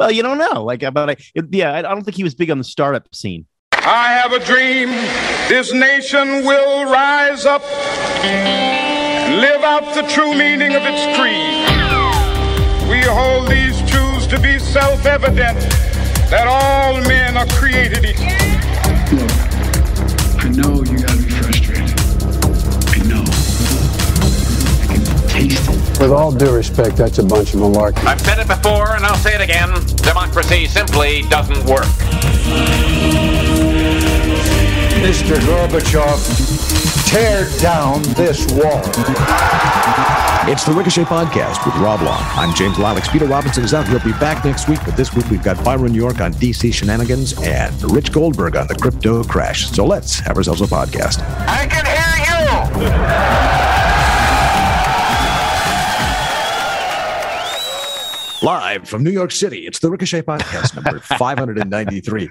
Well, you don't know. Like, but I, yeah, I don't think he was big on the startup scene. I have a dream this nation will rise up and live out the true meaning of its creed. We hold these truths to be self evident that all men are created equal. With all due respect, that's a bunch of malarkey. I've said it before and I'll say it again. Democracy simply doesn't work. Mr. Gorbachev, tear down this wall. It's the Ricochet Podcast with Rob Long. I'm James Lileks. Peter Robinson is out. He'll be back next week, but this week we've got Byron York on DC shenanigans and Rich Goldberg on the crypto crash. So let's have ourselves a podcast. I can hear you! Live from New York City, it's the Ricochet Podcast number 593.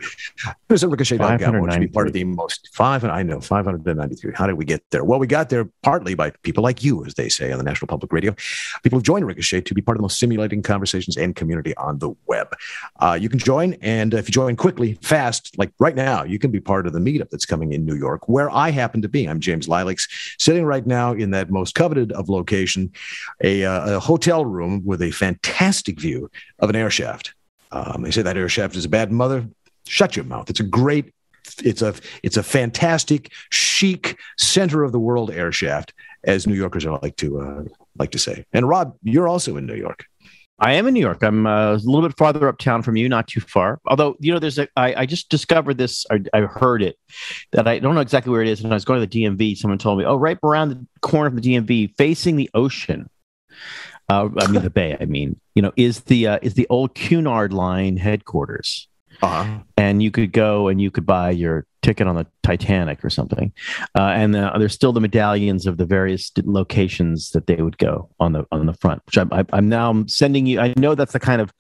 Visit ricochet.com, which be part of the most five. I know 593. How did we get there? Well, we got there partly by people like you, as they say on the National Public Radio. People who've joined Ricochet to be part of the most simulating conversations and community on the web. Uh, you can join, and if you join quickly, fast, like right now, you can be part of the meetup that's coming in New York, where I happen to be. I'm James Lileks, sitting right now in that most coveted of location, a, uh, a hotel room with a fantastic view of an air shaft. Um, they say that air shaft is a bad mother. Shut your mouth. It's a great, it's a it's a fantastic, chic center of the world air shaft, as New Yorkers are like to uh, like to say. And Rob, you're also in New York. I am in New York. I'm uh, a little bit farther uptown from you, not too far. Although, you know, there's a, I, I just discovered this, I, I heard it, that I don't know exactly where it is. And I was going to the DMV, someone told me, oh, right around the corner of the DMV, facing the ocean. Uh, I mean, the bay, I mean, you know, is the, uh, is the old Cunard line headquarters. Uh-huh. And you could go and you could buy your ticket on the Titanic or something. Uh, and uh, there's still the medallions of the various locations that they would go on the on the front. Which I'm, I, I'm now sending you. I know that's the kind of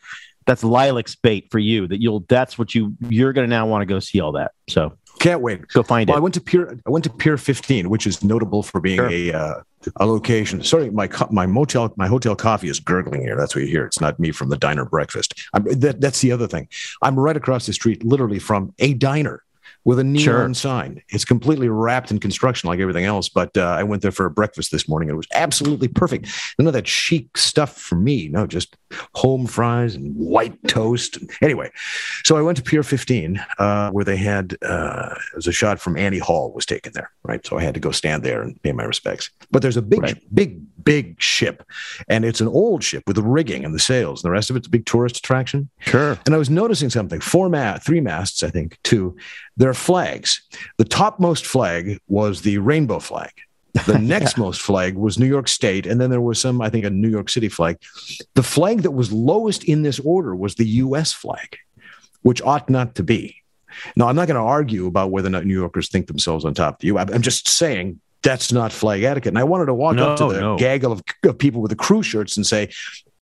that's Lileks bait for you. That you'll that's what you you're going to now want to go see all that. So Can't wait. go find Well, I went to Pier. I went to Pier 15, which is notable for being Sure. a uh, a location. Sorry, my my motel my hotel coffee is gurgling here. That's what you hear. It's not me from the diner breakfast. That, that's the other thing. I'm right across the street, literally from a diner with a neon Sure. sign. It's completely wrapped in construction like everything else. But uh, I went there for a breakfast this morning. It was absolutely perfect. None of that chic stuff for me. No, just home fries and white toast. Anyway, so I went to Pier 15, uh, where they had uh, it was a shot from Annie Hall was taken there, right? So I had to go stand there and pay my respects. But there's a big, Right. big, big ship, and it's an old ship with the rigging and the sails, and the rest of it's a big tourist attraction. Sure. And I was noticing something: four mast, three masts, I think, two. There are flags. The topmost flag was the rainbow flag. The next most flag was New York State, and then there was some, I think, a New York City flag. The flag that was lowest in this order was the U.S. flag, which ought not to be. Now, I'm not going to argue about whether or not New Yorkers think themselves on top of the U. I'm just saying that's not flag etiquette. And I wanted to walk up to the no. gaggle of, of people with the crew shirts and say,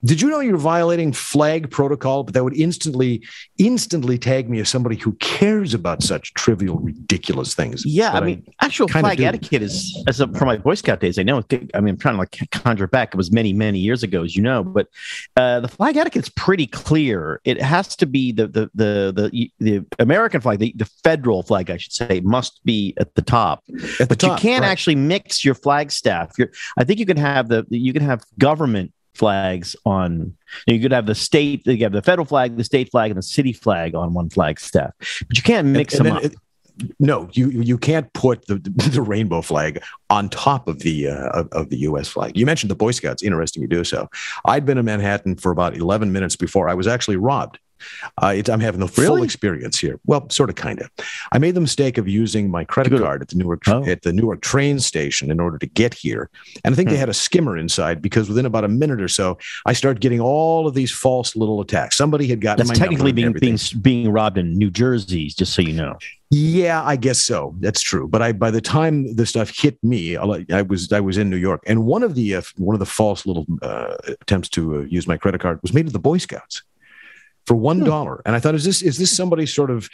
did you know you're violating flag protocol? But that would instantly, instantly tag me as somebody who cares about such trivial, ridiculous things. Yeah, I mean, actual flag etiquette is as a, from my Boy Scout days. I know. I mean, I'm trying to like conjure back. It was many, many years ago, as you know. But uh, the flag etiquette is pretty clear. It has to be the the the the, the American flag, the, the federal flag, I should say, must be at the top. at the but top, you can't right. actually mix your flag staff. You're, I think you can have the you can have government flags on. You could have the state, you have the federal flag, the state flag, and the city flag on one flag staff, but you can't mix And- them up. it- no, you you can't put the the rainbow flag on top of the uh, of, of the U.S. flag. You mentioned the Boy Scouts. Interesting you do so. I'd been in Manhattan for about eleven minutes before I was actually robbed. Uh, it, I'm having the full experience here. Well, sort of, kind of. I made the mistake of using my credit card at the Newark Oh. at the Newark train station in order to get here, and I think they Hmm. had a skimmer inside because within about a minute or so, I started getting all of these false little attacks. Somebody had gotten That's my technically being being being robbed in New Jersey, just so you know. Yeah, I guess so. That's true. But I, by the time the stuff hit me, I I was I was in New York, and one of the uh, one of the false little uh, attempts to uh, use my credit card was made at the Boy Scouts for one dollar. And I thought, is this is this somebody sort of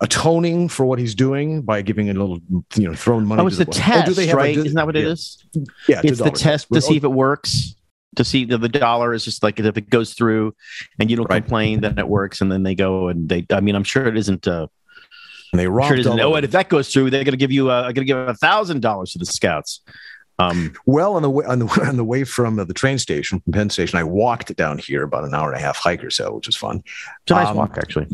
atoning for what he's doing by giving a little, you know, throwing money? Oh, it's to the the, test, Oh, do they have a- right? do- Isn't that what it yeah, is? Yeah, It's the $2. test to see if it works. to see that the dollar is just like if it goes through and you don't Right. complain, then it works, and then they go and they. I mean, I'm sure it isn't. Uh, And they robbed sure it isn't. Oh, and if that goes through, they're going to give you. Uh, going to give a thousand dollars to the scouts. Um, Well, on the way on the on the way from the train station, from Penn Station, I walked down here about an hour and a half hike or so, which was fun. it's a nice Um, walk, actually.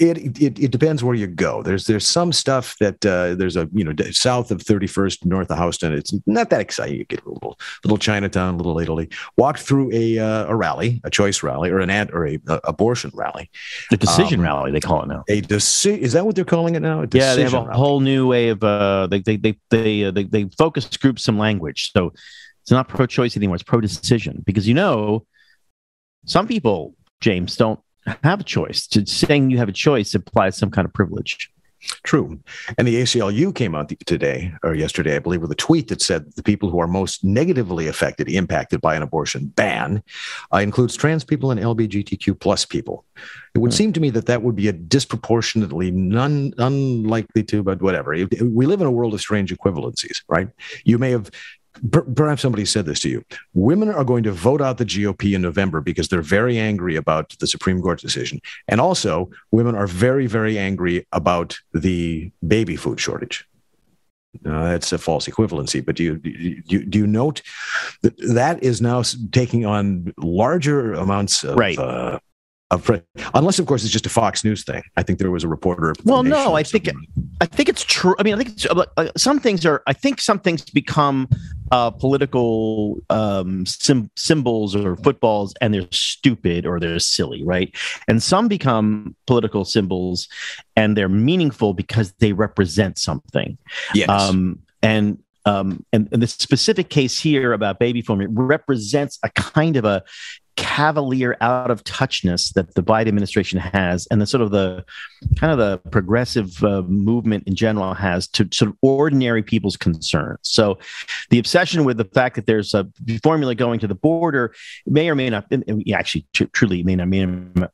It, it it depends where you go. There's there's some stuff that uh, there's a you know south of 31st, north of Houston. It's not that exciting. You get a little little Chinatown, little Italy. Walked through a uh, a rally, a choice rally, or an ad or a, a abortion rally. The decision um, rally, they call it now. A deci- is that what they're calling it now? A Yeah, they have a rally. whole new way of. Uh, they they they they, uh, they they focus group some language, so it's not pro-choice anymore. It's pro-decision because you know, some people, James, don't have a choice. To saying you have a choice implies some kind of privilege. True. And the ACLU came out today or yesterday, I believe, with a tweet that said the people who are most negatively affected, impacted by an abortion ban, uh, includes trans people and LGBTQ plus people. It would Hmm. seem to me that that would be a disproportionately none unlikely to, but whatever. We live in a world of strange equivalencies, right? You may have. Per- Perhaps somebody said this to you. Women are going to vote out the GOP in November because they're very angry about the Supreme Court decision. And also, women are very, very angry about the baby food shortage. Uh, that's a false equivalency. But do you, do you do you note that that is now taking on larger amounts of Right. uh, unless of course it's just a Fox News thing. I think there was a reporter. Well, no, I think- I think it's true. I mean, I think it's, uh, uh, some things are. I think some things become uh, political um, sim- symbols or footballs, and they're stupid or they're silly, right? And some become political symbols, and they're meaningful because they represent something. yes. Um, and um, and, and the specific case here about baby formula represents a kind of a cavalier out of touchness that the Biden administration has, and the sort of the kind of the progressive uh, movement in general has to sort of ordinary people's concerns. So, the obsession with the fact that there's a formula going to the border may or may not actually tr- truly may not may,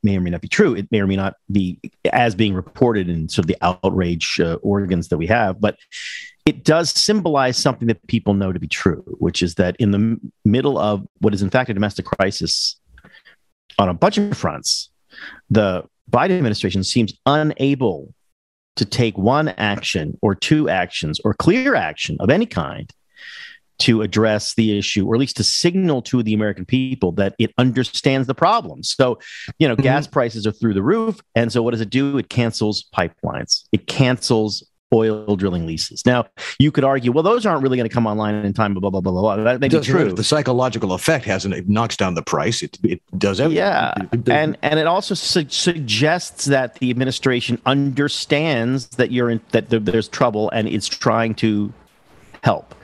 may or may not be true. It may or may not be as being reported in sort of the outrage uh, organs that we have, but it does symbolize something that people know to be true, which is that in the middle of what is in fact a domestic crisis on a bunch of fronts, the Biden administration seems unable to take one action or two actions or clear action of any kind to address the issue, or at least to signal to the American people that it understands the problem. So, you know, mm-hmm. gas prices are through the roof. And so, what does it do? It cancels pipelines, it cancels oil drilling leases. Now, you could argue, well, those aren't really going to come online in time, blah, blah, blah, blah, blah. That may be true. The psychological effect hasn't. It knocks down the price. It it does everything. Yeah, It- it and and it also su- suggests that the administration understands that you're in that there- there's trouble and it's trying to help.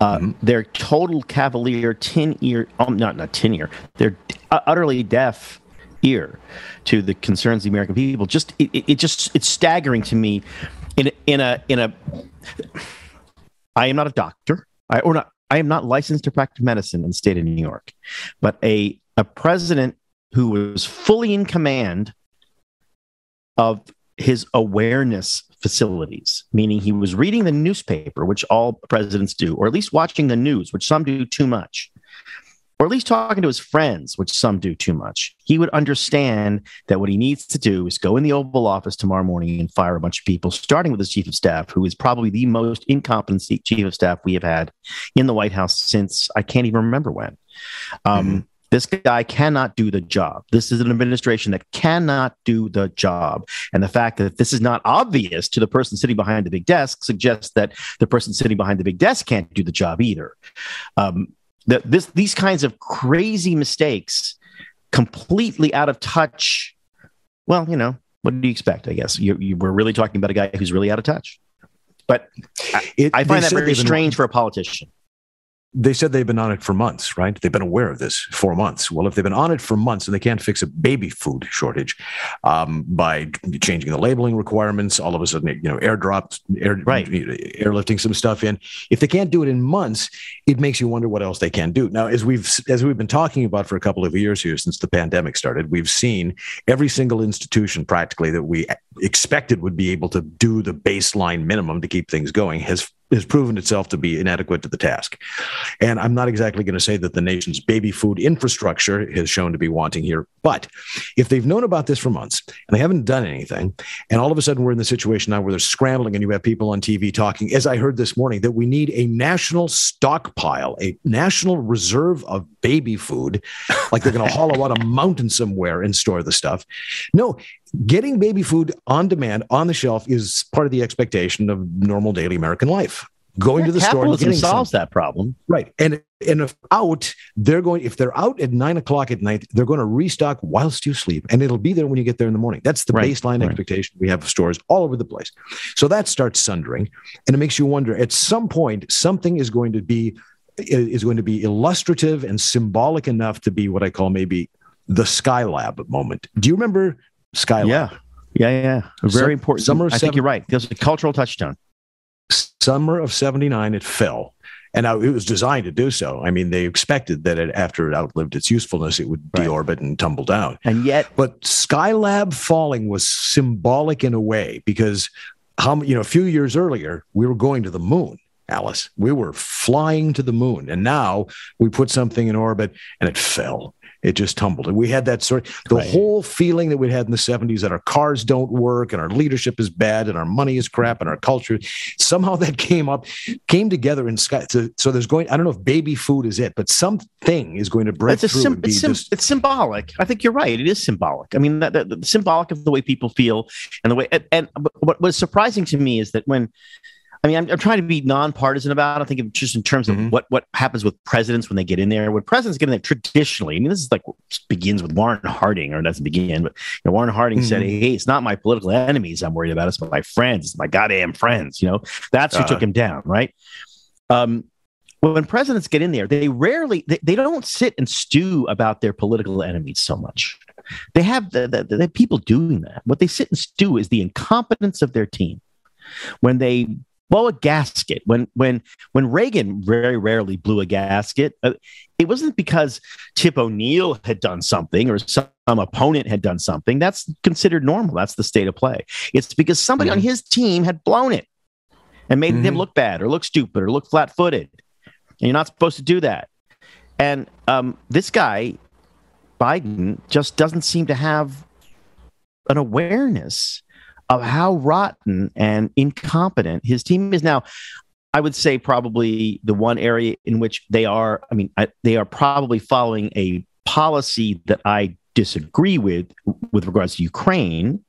Uh, Mm-hmm. Their total cavalier tin ear, um, not not tin ear, they're utterly deaf ear to the concerns of the American people. Just it, it just it's staggering to me. In in a in a, I am not a doctor. I or not. I am not licensed to practice medicine in the state of New York, but a a president who was fully in command of his awareness facilities, meaning he was reading the newspaper, which all presidents do, or at least watching the news, which some do too much, or at least talking to his friends, which some do too much. He would understand that what he needs to do is go in the Oval Office tomorrow morning and fire a bunch of people, starting with his chief of staff, who is probably the most incompetent chief of staff we have had in the White House since I can't even remember when. Um, This guy cannot do the job. This is an administration that cannot do the job. And the fact that this is not obvious to the person sitting behind the big desk suggests that the person sitting behind the big desk can't do the job either. Um, that this these kinds of crazy mistakes, completely out of touch. Well, you know, what do you expect? I guess you, you we're really talking about a guy who's really out of touch. But It- I find that very strange for a politician. They said they've been on it for months, right? They've been aware of this for months. Well, if they've been on it for months and they can't fix a baby food shortage um, by changing the labeling requirements, all of a sudden, you know, airdrops, air, Right. airlifting some stuff in. If they can't do it in months, it makes you wonder what else they can do. Now, as we've as we've been talking about for a couple of years here since the pandemic started, we've seen every single institution practically that we expected would be able to do the baseline minimum to keep things going has has proven itself to be inadequate to the task. And I'm not exactly going to say that the nation's baby food infrastructure has shown to be wanting here, but if they've known about this for months and they haven't done anything, and all of a sudden we're in the situation now where they're scrambling and you have people on TV talking, as I heard this morning, that we need a national stockpile, a national reserve of baby food, like they're going to hollow out a mountain somewhere and store the stuff. No, getting baby food on demand on the shelf is part of the expectation of normal daily American life. Going Yeah, to the store and getting solves something. that problem. Right. And and if out, they're going if they're out at nine o'clock at night, they're going to restock whilst you sleep. And it'll be there when you get there in the morning. That's the Right, baseline right. expectation we have of stores all over the place. So that starts sundering. And it makes you wonder at some point, something is going to be is going to be illustrative and symbolic enough to be what I call maybe the Skylab moment. Do you remember Skylab? Yeah. Yeah, yeah. A Very important. summer I think you're right. There's a cultural touchstone. summer of 79 it fell and now it was designed to do so i mean they expected that it, after it outlived its usefulness it would Right. deorbit and tumble down And yet, but skylab falling was symbolic in a way because how you know a few years earlier we were going to the moon alice we were flying to the moon and now we put something in orbit and it fell it just tumbled and we had that sort of the Right. whole feeling that we had in the 70s that our cars don't work and our leadership is bad and our money is crap and our culture somehow that came up came together in sky so, so there's going i don't know if baby food is it but something is going to break it's, through sim- it's, sim- just it's symbolic. I think you're right. It is symbolic. I mean, that, that, that- symbolic of the way people feel and the way. And, and what was surprising to me is that when, I mean, I'm, I'm trying to be nonpartisan about. it. I think of just in terms of Mhm. what what happens with presidents when they get in there. When presidents get in there, traditionally, I mean, this is like begins with Warren Harding, or doesn't begin, but you know, Warren Harding said, Mhm. "Hey, it's not my political enemies I'm worried about. It's my friends. It's my goddamn friends." You know, that's who Uh-huh. took him down, right? Um, when presidents get in there, they rarely they, they don't sit and stew about their political enemies so much. They have the, the, the people doing that. What they sit and stew is the incompetence of their team. When they blow a gasket, when when when Reagan very rarely blew a gasket, uh, it wasn't because Tip O'Neill had done something or some opponent had done something. That's considered normal. That's the state of play. It's because somebody on his team had blown it and made him Mhm. look bad or look stupid or look flat footed. And you're not supposed to do that. And um, this guy, Biden, just doesn't seem to have an awareness of how rotten and incompetent his team is now. I would say probably the one area in which they are, I mean, I, they are probably following a policy that I disagree with with regards to Ukraine,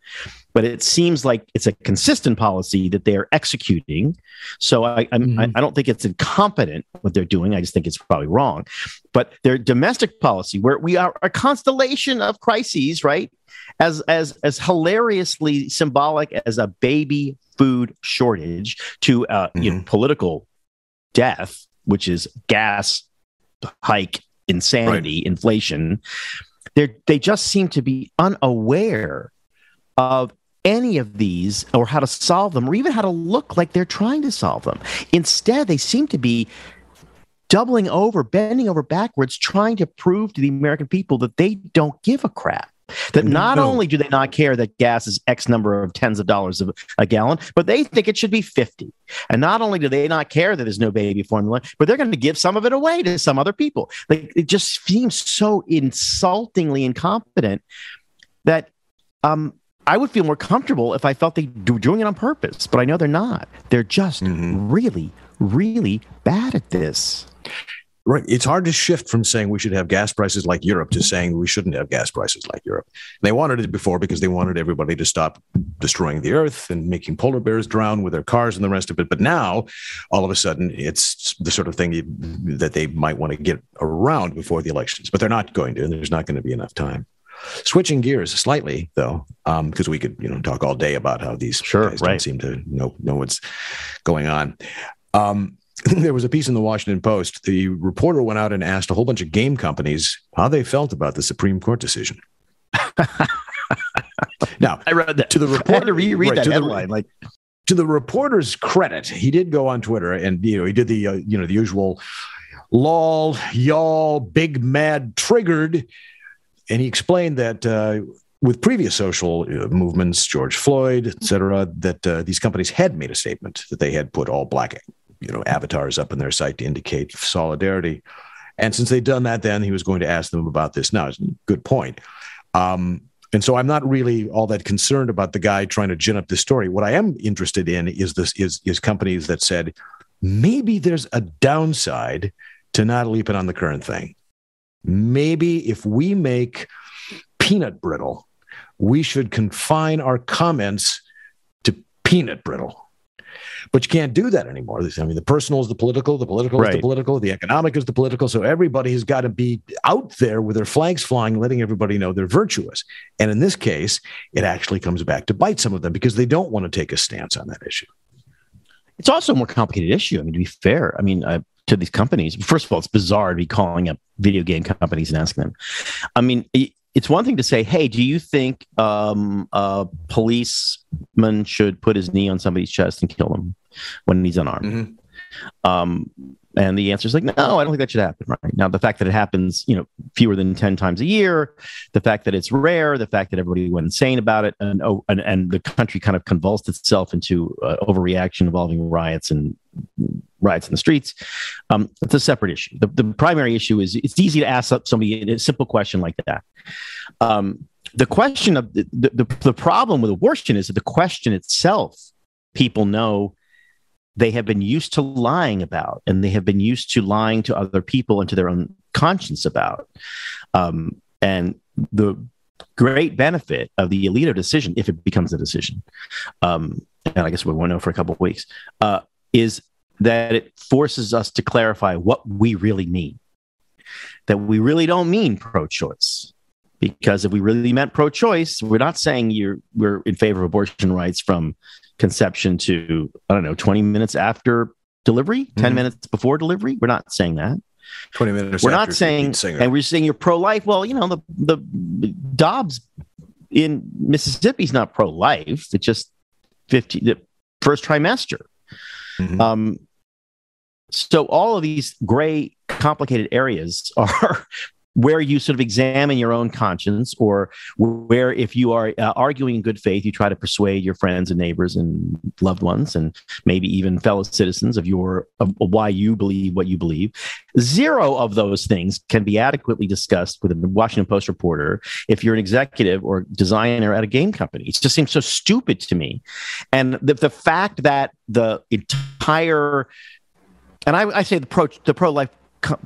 but it seems like it's a consistent policy that they're executing. So I, I'm, I. I don't think it's incompetent what they're doing. I just think it's probably wrong. But their domestic policy, where we are a constellation of crises, right? As as as hilariously symbolic as a baby food shortage to uh, you know, political death, which is gas hike, insanity, inflation. They they just seem to be unaware of any of these or how to solve them or even how to look like they're trying to solve them. Instead, they seem to be doubling over, bending over backwards, trying to prove to the American people that they don't give a crap. That not No. only do they not care that gas is X number of tens of dollars of a gallon, but they think it should be 50. And not only do they not care that there's no baby formula, but they're going to give some of it away to some other people. Like it just seems so insultingly incompetent that um, I would feel more comfortable if I felt they were doing it on purpose, but I know they're not. They're just Mhm. really, really bad at this. Right. It's hard to shift from saying we should have gas prices like Europe to saying we shouldn't have gas prices like Europe. They wanted it before because they wanted everybody to stop destroying the earth and making polar bears drown with their cars and the rest of it. But now, all of a sudden, it's the sort of thing that they might want to get around before the elections, but they're not going to, and there's not going to be enough time. Switching gears slightly, though, because we could, you know, talk all day about how these Sure, guys right. don't seem to know know what's going on. Um, there was a piece in the Washington Post. The reporter went out and asked a whole bunch of game companies how they felt about the Supreme Court decision. now, I read that. to the I had reporter, to reread right, that to the- like, to the reporter's credit, he did go on Twitter and you know he did the uh, you know the usual lol y'all big mad triggered, and he explained that uh, with previous social uh, movements, George Floyd, et cetera, that uh, these companies had made a statement that they had put all black, you know, avatars up in their site to indicate solidarity. And since they'd done that, then he was going to ask them about this. Now, good point. Um, and so I'm not really all that concerned about the guy trying to gin up this story. What I am interested in is this is is companies that said maybe there's a downside to not leaping on the current thing. Maybe if we make peanut brittle, we should confine our comments to peanut brittle. But you can't do that anymore. I mean, the personal is the political, the political right. is the political, the economic is the political. So everybody has got to be out there with their flags flying, letting everybody know they're virtuous. And in this case, it actually comes back to bite some of them because they don't want to take a stance on that issue. It's also a more complicated issue. I mean, to be fair, I mean, uh, to these companies, first of all, it's bizarre to be calling up video game companies and asking them. I mean, it's one thing to say, "Hey, do you think um, a policeman should put his knee on somebody's chest and kill him when he's unarmed?" Mm-hmm. Um, and the answer is like, no, I don't think that should happen. Right now, the fact that it happens, you know, fewer than ten times a year, the fact that it's rare, the fact that everybody went insane about it, and oh, and, and the country kind of convulsed itself into uh, overreaction involving riots and riots in the streets. Um, it's a separate issue. The, the primary issue is it's easy to ask up somebody a simple question like that. Um, the question of the, the, the problem with abortion is that the question itself, people know they have been used to lying about, and they have been used to lying to other people and to their own conscience about. Um, and the great benefit of the Alito decision, if it becomes a decision, um, and I guess we won't know for a couple of weeks, uh, is that it forces us to clarify what we really mean. That we really don't mean pro choice. Because if we really meant pro choice, we're not saying you're, we're in favor of abortion rights from conception to, I don't know, 20 minutes after delivery, 10 mm-hmm. minutes before delivery. We're not saying that. 20 minutes. We're not saying, and we're saying you're pro life. Well, you know, the, the Dobbs in Mississippi is not pro life. It's just 50, the first trimester. Mm-hmm. Um, so all of these gray, complicated areas are where you sort of examine your own conscience, or where if you are uh, arguing in good faith, you try to persuade your friends and neighbors and loved ones, and maybe even fellow citizens of your of why you believe what you believe. Zero of those things can be adequately discussed with a Washington Post reporter if you're an executive or designer at a game company. It just seems so stupid to me, and the, the fact that the entire and I, I say the pro the pro life co-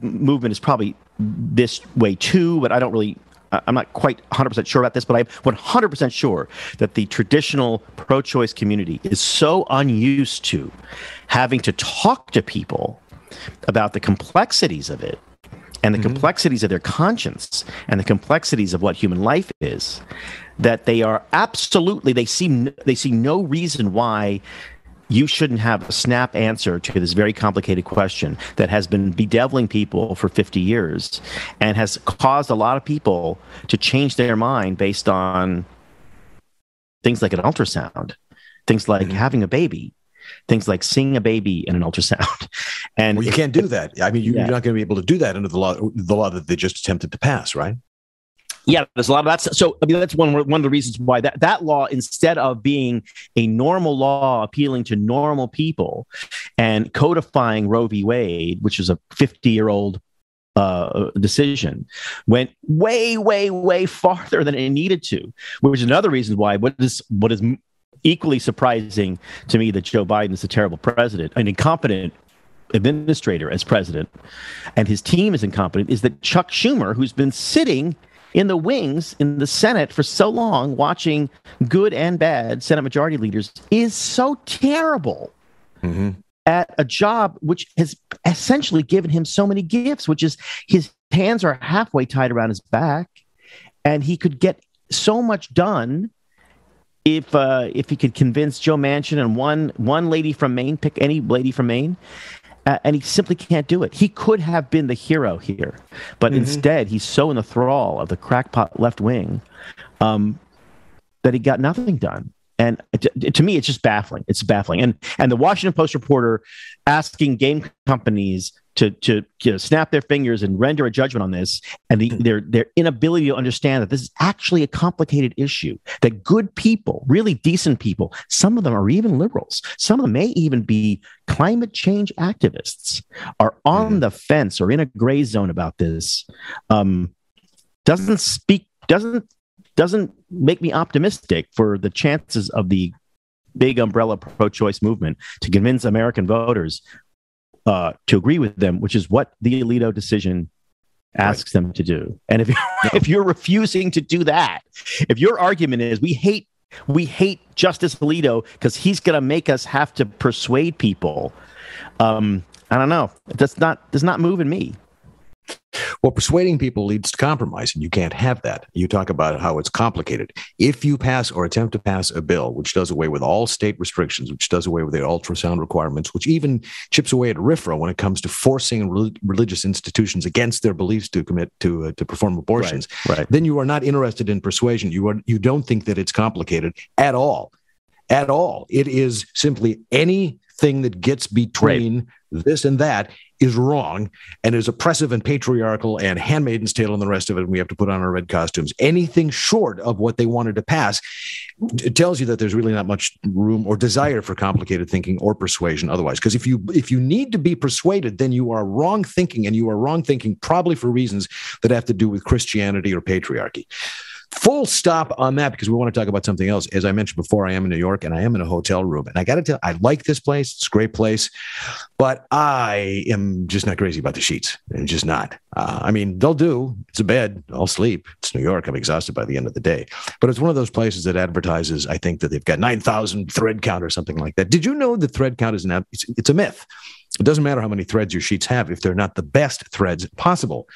movement is probably this way too, but I don't really. I'm not quite 100% sure about this, but I'm 100% sure that the traditional pro choice community is so unused to having to talk to people about the complexities of it and the mm-hmm. complexities of their conscience and the complexities of what human life is that they are absolutely they see they see no reason why you shouldn't have a snap answer to this very complicated question that has been bedeviling people for 50 years and has caused a lot of people to change their mind based on things like an ultrasound, things like mm-hmm. having a baby, things like seeing a baby in an ultrasound. And well, you can't do that. I mean, you, are not going to be able to do that under the law, the law that they just attempted to pass, right? Yeah, there's a lot of that. So I mean, that's one one of the reasons why that that law, instead of being a normal law appealing to normal people and codifying Roe v. Wade, which is a 50 year old uh, decision, went way, way, way farther than it needed to. Which is another reason why what is what is equally surprising to me that Joe Biden is a terrible president, an incompetent administrator as president, and his team is incompetent. Is that Chuck Schumer, who's been sitting in the wings in the Senate for so long, watching good and bad Senate majority leaders, is so terrible mm-hmm. at a job which has essentially given him so many gifts, which is his hands are halfway tied around his back, and he could get so much done if uh, if he could convince Joe Manchin and one one lady from Maine, pick any lady from Maine, uh, and he simply can't do it. He could have been the hero here, but mm-hmm. instead he's so in the thrall of the crackpot left wing um, that he got nothing done. And to, to, me, it's just baffling. It's baffling. And and the Washington Post reporter asking game companies to to you know, snap their fingers and render a judgment on this, and the, their their inability to understand that this is actually a complicated issue. That good people, really decent people, some of them are even liberals, some of them may even be climate change activists, are on mm. the fence or in a gray zone about this. Um, doesn't speak doesn't doesn't make me optimistic for the chances of the big umbrella pro-choice movement to convince American voters uh, to agree with them, which is what the Alito decision asks right. them to do. And if if you're refusing to do that, if your argument is we hate we hate Justice Alito because he's going to make us have to persuade people, um, I don't know. That's not does not move in me. Well, persuading people leads to compromise, and you can't have that. You talk about how it's complicated. If you pass or attempt to pass a bill which does away with all state restrictions, which does away with the ultrasound requirements, which even chips away at RFRA when it comes to forcing re- religious institutions against their beliefs to commit to uh, to perform abortions, right, right. then you are not interested in persuasion. You are you don't think that it's complicated at all, at all. It is simply anything that gets between right. this and that is wrong and is oppressive and patriarchal and handmaiden's tale and the rest of it. And we have to put on our red costumes. Anything short of what they wanted to pass, it tells you that there's really not much room or desire for complicated thinking or persuasion otherwise. Because if you if you need to be persuaded, then you are wrong thinking, and you are wrong thinking probably for reasons that have to do with Christianity or patriarchy. Full stop on that because we want to talk about something else. As I mentioned before, I am in New York and I am in a hotel room. And I got to tell, I like this place. It's a great place, but I am just not crazy about the sheets. And just not. Uh, I mean, they'll do. It's a bed. I'll sleep. It's New York. I'm exhausted by the end of the day. But it's one of those places that advertises, I think, that they've got 9,000 thread count or something like that. Did you know the thread count is an, it's, it's a myth? It doesn't matter how many threads your sheets have if they're not the best threads possible.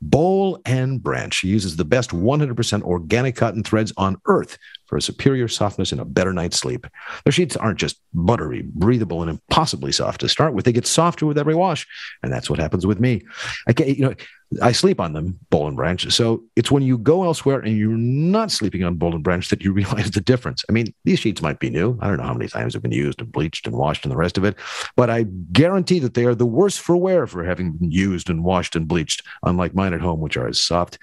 Boll and Branch uses the best 100% organic cotton threads on earth for a superior softness and a better night's sleep. Their sheets aren't just buttery, breathable, and impossibly soft to start with. They get softer with every wash, and that's what happens with me. I can't, you know, I sleep on them, Boll and Branch. So it's when you go elsewhere and you're not sleeping on Boll and Branch that you realize the difference. I mean, these sheets might be new. I don't know how many times they've been used and bleached and washed and the rest of it, but I guarantee that they are the worse for wear for having been used and washed and bleached, unlike mine at home, which are as soft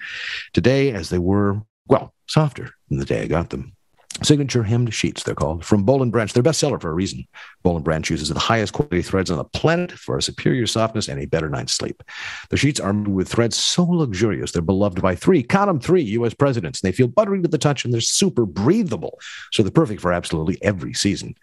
today as they were, well, softer than the day I got them. Signature hemmed sheets, they're called, from Boll and Branch. They're bestseller for a reason. Boll and Branch uses the highest quality threads on the planet for a superior softness and a better night's sleep. The sheets are made with threads so luxurious they're beloved by three, them three, U.S. presidents. They feel buttery to the touch and they're super breathable, so they're perfect for absolutely every season.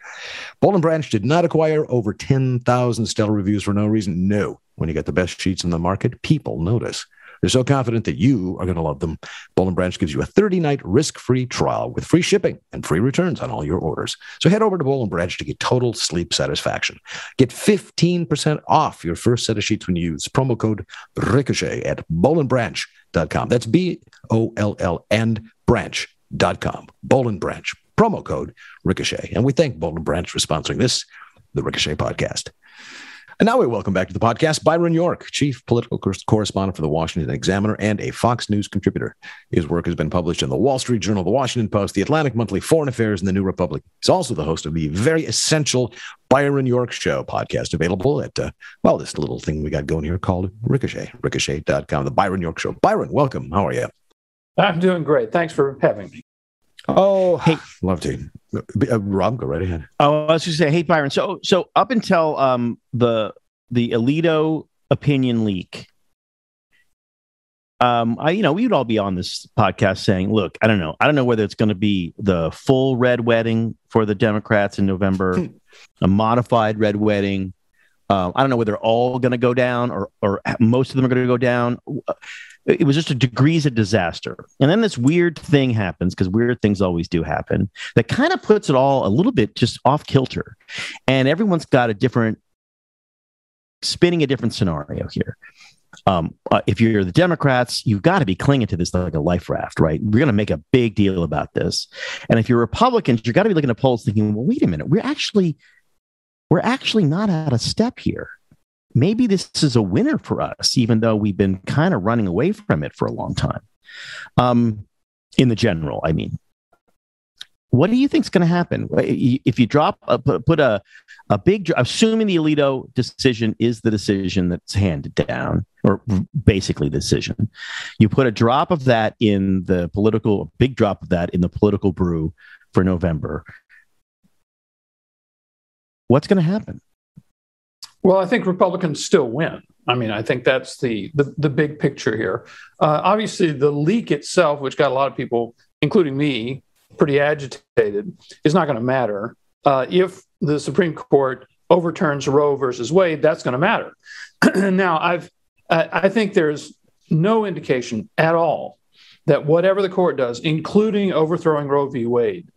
Boll and Branch did not acquire over 10,000 stellar reviews for no reason. No. When you get the best sheets in the market, people notice. They're so confident that you are going to love them. Boll and Branch gives you a 30 night risk free trial with free shipping and free returns on all your orders. So head over to Boll and Branch to get total sleep satisfaction. Get 15% off your first set of sheets when you use promo code Ricochet at bollandbranch.com. That's B O L L and branch.com. Boll and Branch. Promo code Ricochet. And we thank Boll and Branch for sponsoring this, the Ricochet podcast. And now we welcome back to the podcast Byron York, chief political correspondent for the Washington Examiner and a Fox News contributor. His work has been published in the Wall Street Journal, the Washington Post, the Atlantic Monthly, Foreign Affairs, and the New Republic. He's also the host of the very essential Byron York Show podcast, available at, uh, well, this little thing we got going here called Ricochet, ricochet.com, the Byron York Show. Byron, welcome. How are you? I'm doing great. Thanks for having me. Oh, hey, love to. Uh, Rob, go right ahead. Oh, I was just say, hey, Byron. So, so up until um the the Alito opinion leak, um, I you know we would all be on this podcast saying, look, I don't know, I don't know whether it's going to be the full red wedding for the Democrats in November, a modified red wedding. Um, I don't know whether they're all going to go down or or most of them are going to go down it was just a degrees of disaster. And then this weird thing happens because weird things always do happen that kind of puts it all a little bit just off kilter. And everyone's got a different spinning a different scenario here. Um, uh, if you're the Democrats, you've got to be clinging to this like a life raft, right? We're going to make a big deal about this. And if you're Republicans, you've got to be looking at polls thinking, well, wait a minute, we're actually, we're actually not out of step here maybe this is a winner for us, even though we've been kind of running away from it for a long time. Um, in the general, I mean. what do you think is going to happen if you drop a, put a a big assuming the Alito decision is the decision that's handed down or basically the decision you put a drop of that in the political big drop of that in the political brew for November what's going to happen well I think Republicans still win I mean, I think that's the the, the big picture here. Uh, obviously, the leak itself, which got a lot of people, including me, pretty agitated, is not going to matter. Uh, if the Supreme Court overturns Roe versus Wade, that's going to matter. now, I've I think there's no indication at all that whatever the court does, including overthrowing Roe v. Wade,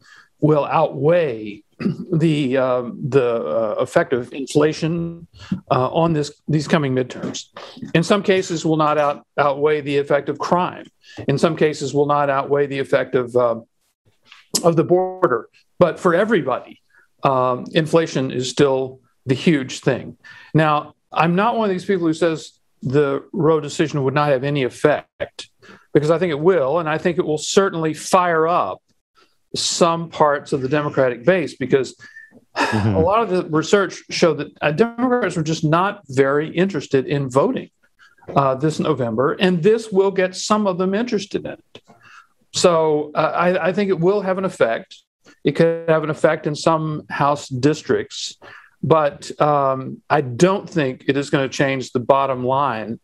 will outweigh the uh, the uh, effect of inflation uh, on this these coming midterms. In some cases, will not out, outweigh the effect of crime. In some cases, will not outweigh the effect of uh, of the border. But for everybody, um, inflation is still the huge thing. Now, I'm not one of these people who says the Roe decision would not have any effect, because I think it will, and I think it will certainly fire up some parts of the Democratic base because mm-hmm. a lot of the research showed that uh, Democrats were just not very interested in voting uh, this November, and this will get some of them interested in it. So uh, I, I, think it will have an effect. It could have an effect in some House districts, but um, I don't think it is going to change the bottom line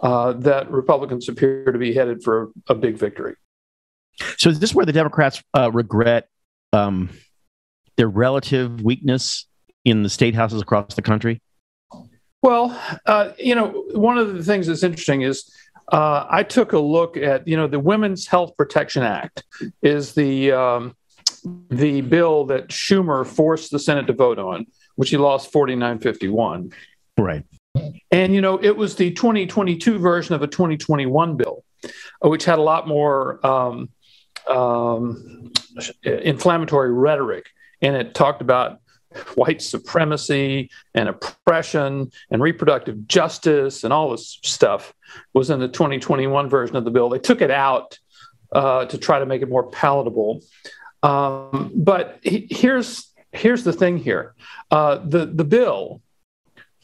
uh, that Republicans appear to be headed for a big victory. So is this where the Democrats uh, regret um, their relative weakness in the state houses across the country? Well, uh, you know, one of the things that's interesting is uh, I took a look at, you know, the Women's Health Protection Act is the um, the bill that Schumer forced the Senate to vote on, which he lost 49-51. Right. And you know, it was the 2022 version of a 2021 bill, which had a lot more um, um, inflammatory rhetoric, and it talked about white supremacy and oppression and reproductive justice and all this stuff was in the 2021 version of the bill. They took it out uh, to try to make it more palatable. Um, but he, here's here's the thing here: uh, the the bill,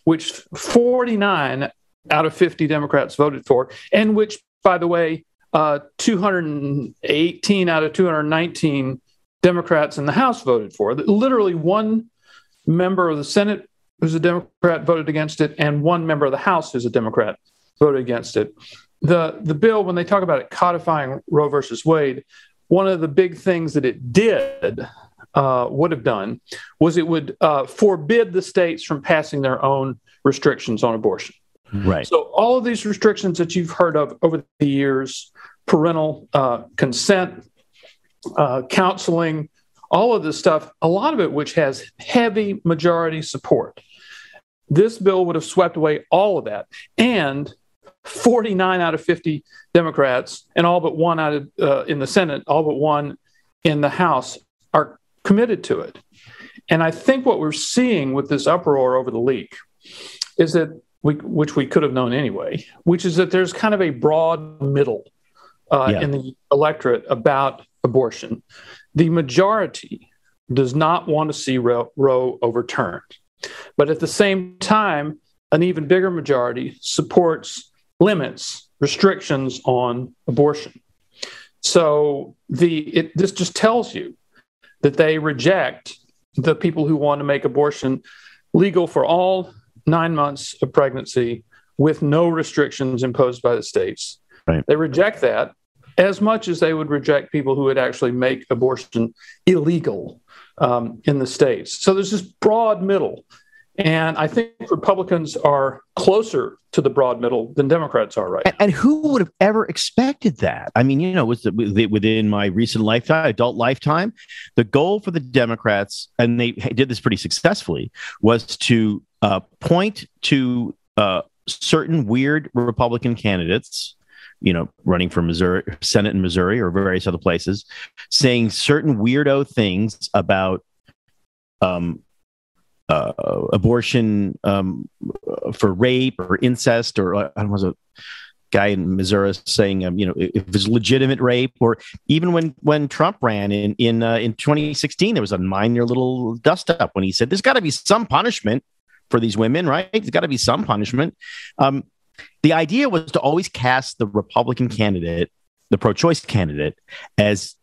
which 49 out of 50 Democrats voted for, and which, by the way, uh, 218 out of 219 Democrats in the House voted for. Literally one member of the Senate who's a Democrat voted against it, and one member of the House who's a Democrat voted against it. The the bill, when they talk about it codifying Roe versus Wade, one of the big things that it did uh, would have done was it would uh, forbid the states from passing their own restrictions on abortion. Right. So all of these restrictions that you've heard of over the years, parental uh, consent, uh, counseling, all of this stuff, a lot of it which has heavy majority support. This bill would have swept away all of that. And 49 out of 50 Democrats and all but one out of uh, in the Senate, all but one in the House are committed to it. And I think what we're seeing with this uproar over the leak is that we, which we could have known anyway, which is that there's kind of a broad middle uh, yeah. in the electorate about abortion. The majority does not want to see Roe, Roe overturned. But at the same time, an even bigger majority supports limits, restrictions on abortion. So the it, this just tells you that they reject the people who want to make abortion legal for all nine months of pregnancy with no restrictions imposed by the states. Right. They reject that as much as they would reject people who would actually make abortion illegal um, in the states. So there's this broad middle. And I think Republicans are closer to the broad middle than Democrats are right and, and who would have ever expected that? I mean, you know, was within my recent lifetime, adult lifetime, the goal for the Democrats, and they did this pretty successfully, was to uh, point to uh, certain weird Republican candidates you know, running for Missouri, Senate in Missouri or various other places, saying certain weirdo things about um, uh, abortion um, for rape or incest or uh, I don't know, guy in Missouri saying, um, you know, if it's legitimate rape, or even when when Trump ran in in uh, in 2016, there was a minor little dust up when he said, "There's got to be some punishment for these women, right? There's got to be some punishment." Um, the idea was to always cast the Republican candidate, the pro-choice candidate, as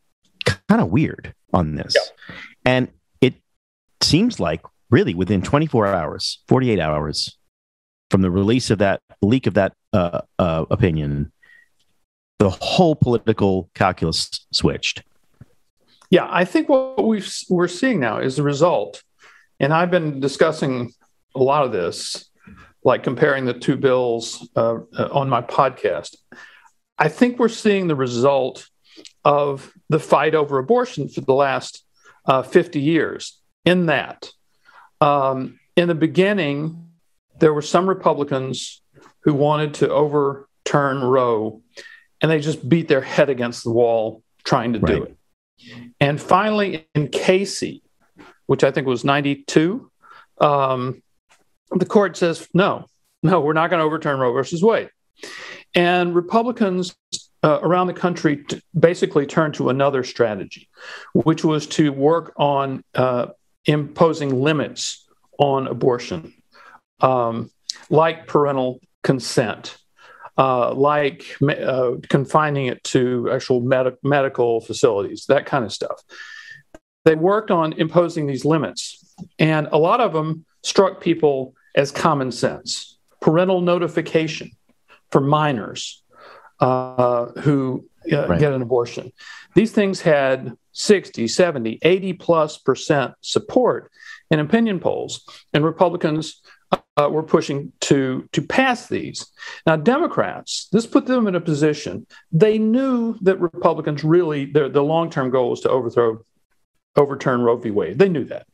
kind of weird on this, yeah. and it seems like really within 24 hours, 48 hours from the release of that leak of that uh, uh, opinion, the whole political calculus switched. Yeah, I think what we are seeing now is the result, and I've been discussing a lot of this, like comparing the two bills uh, uh on my podcast. I think we're seeing the result of the fight over abortion for the last uh, 50 years. In that, um, in the beginning, there were some Republicans who wanted to overturn Roe, and they just beat their head against the wall trying to right. do it. And finally, in Casey, which I think was 92, um, the court says, no, no, we're not going to overturn Roe versus Wade. And Republicans uh, around the country t- basically turned to another strategy, which was to work on uh, imposing limits on abortion, um, like parental consent, uh, like uh, confining it to actual med- medical facilities, that kind of stuff. They worked on imposing these limits, and a lot of them struck people as common sense. Parental notification for minors uh, who uh, right. get an abortion. These things had 60, 70, 80 plus percent support in opinion polls, and Republicans uh, were pushing to to pass these. Now, Democrats, this put them in a position they knew that Republicans really their the long term goal was to overthrow overturn Roe v. Wade. They knew that.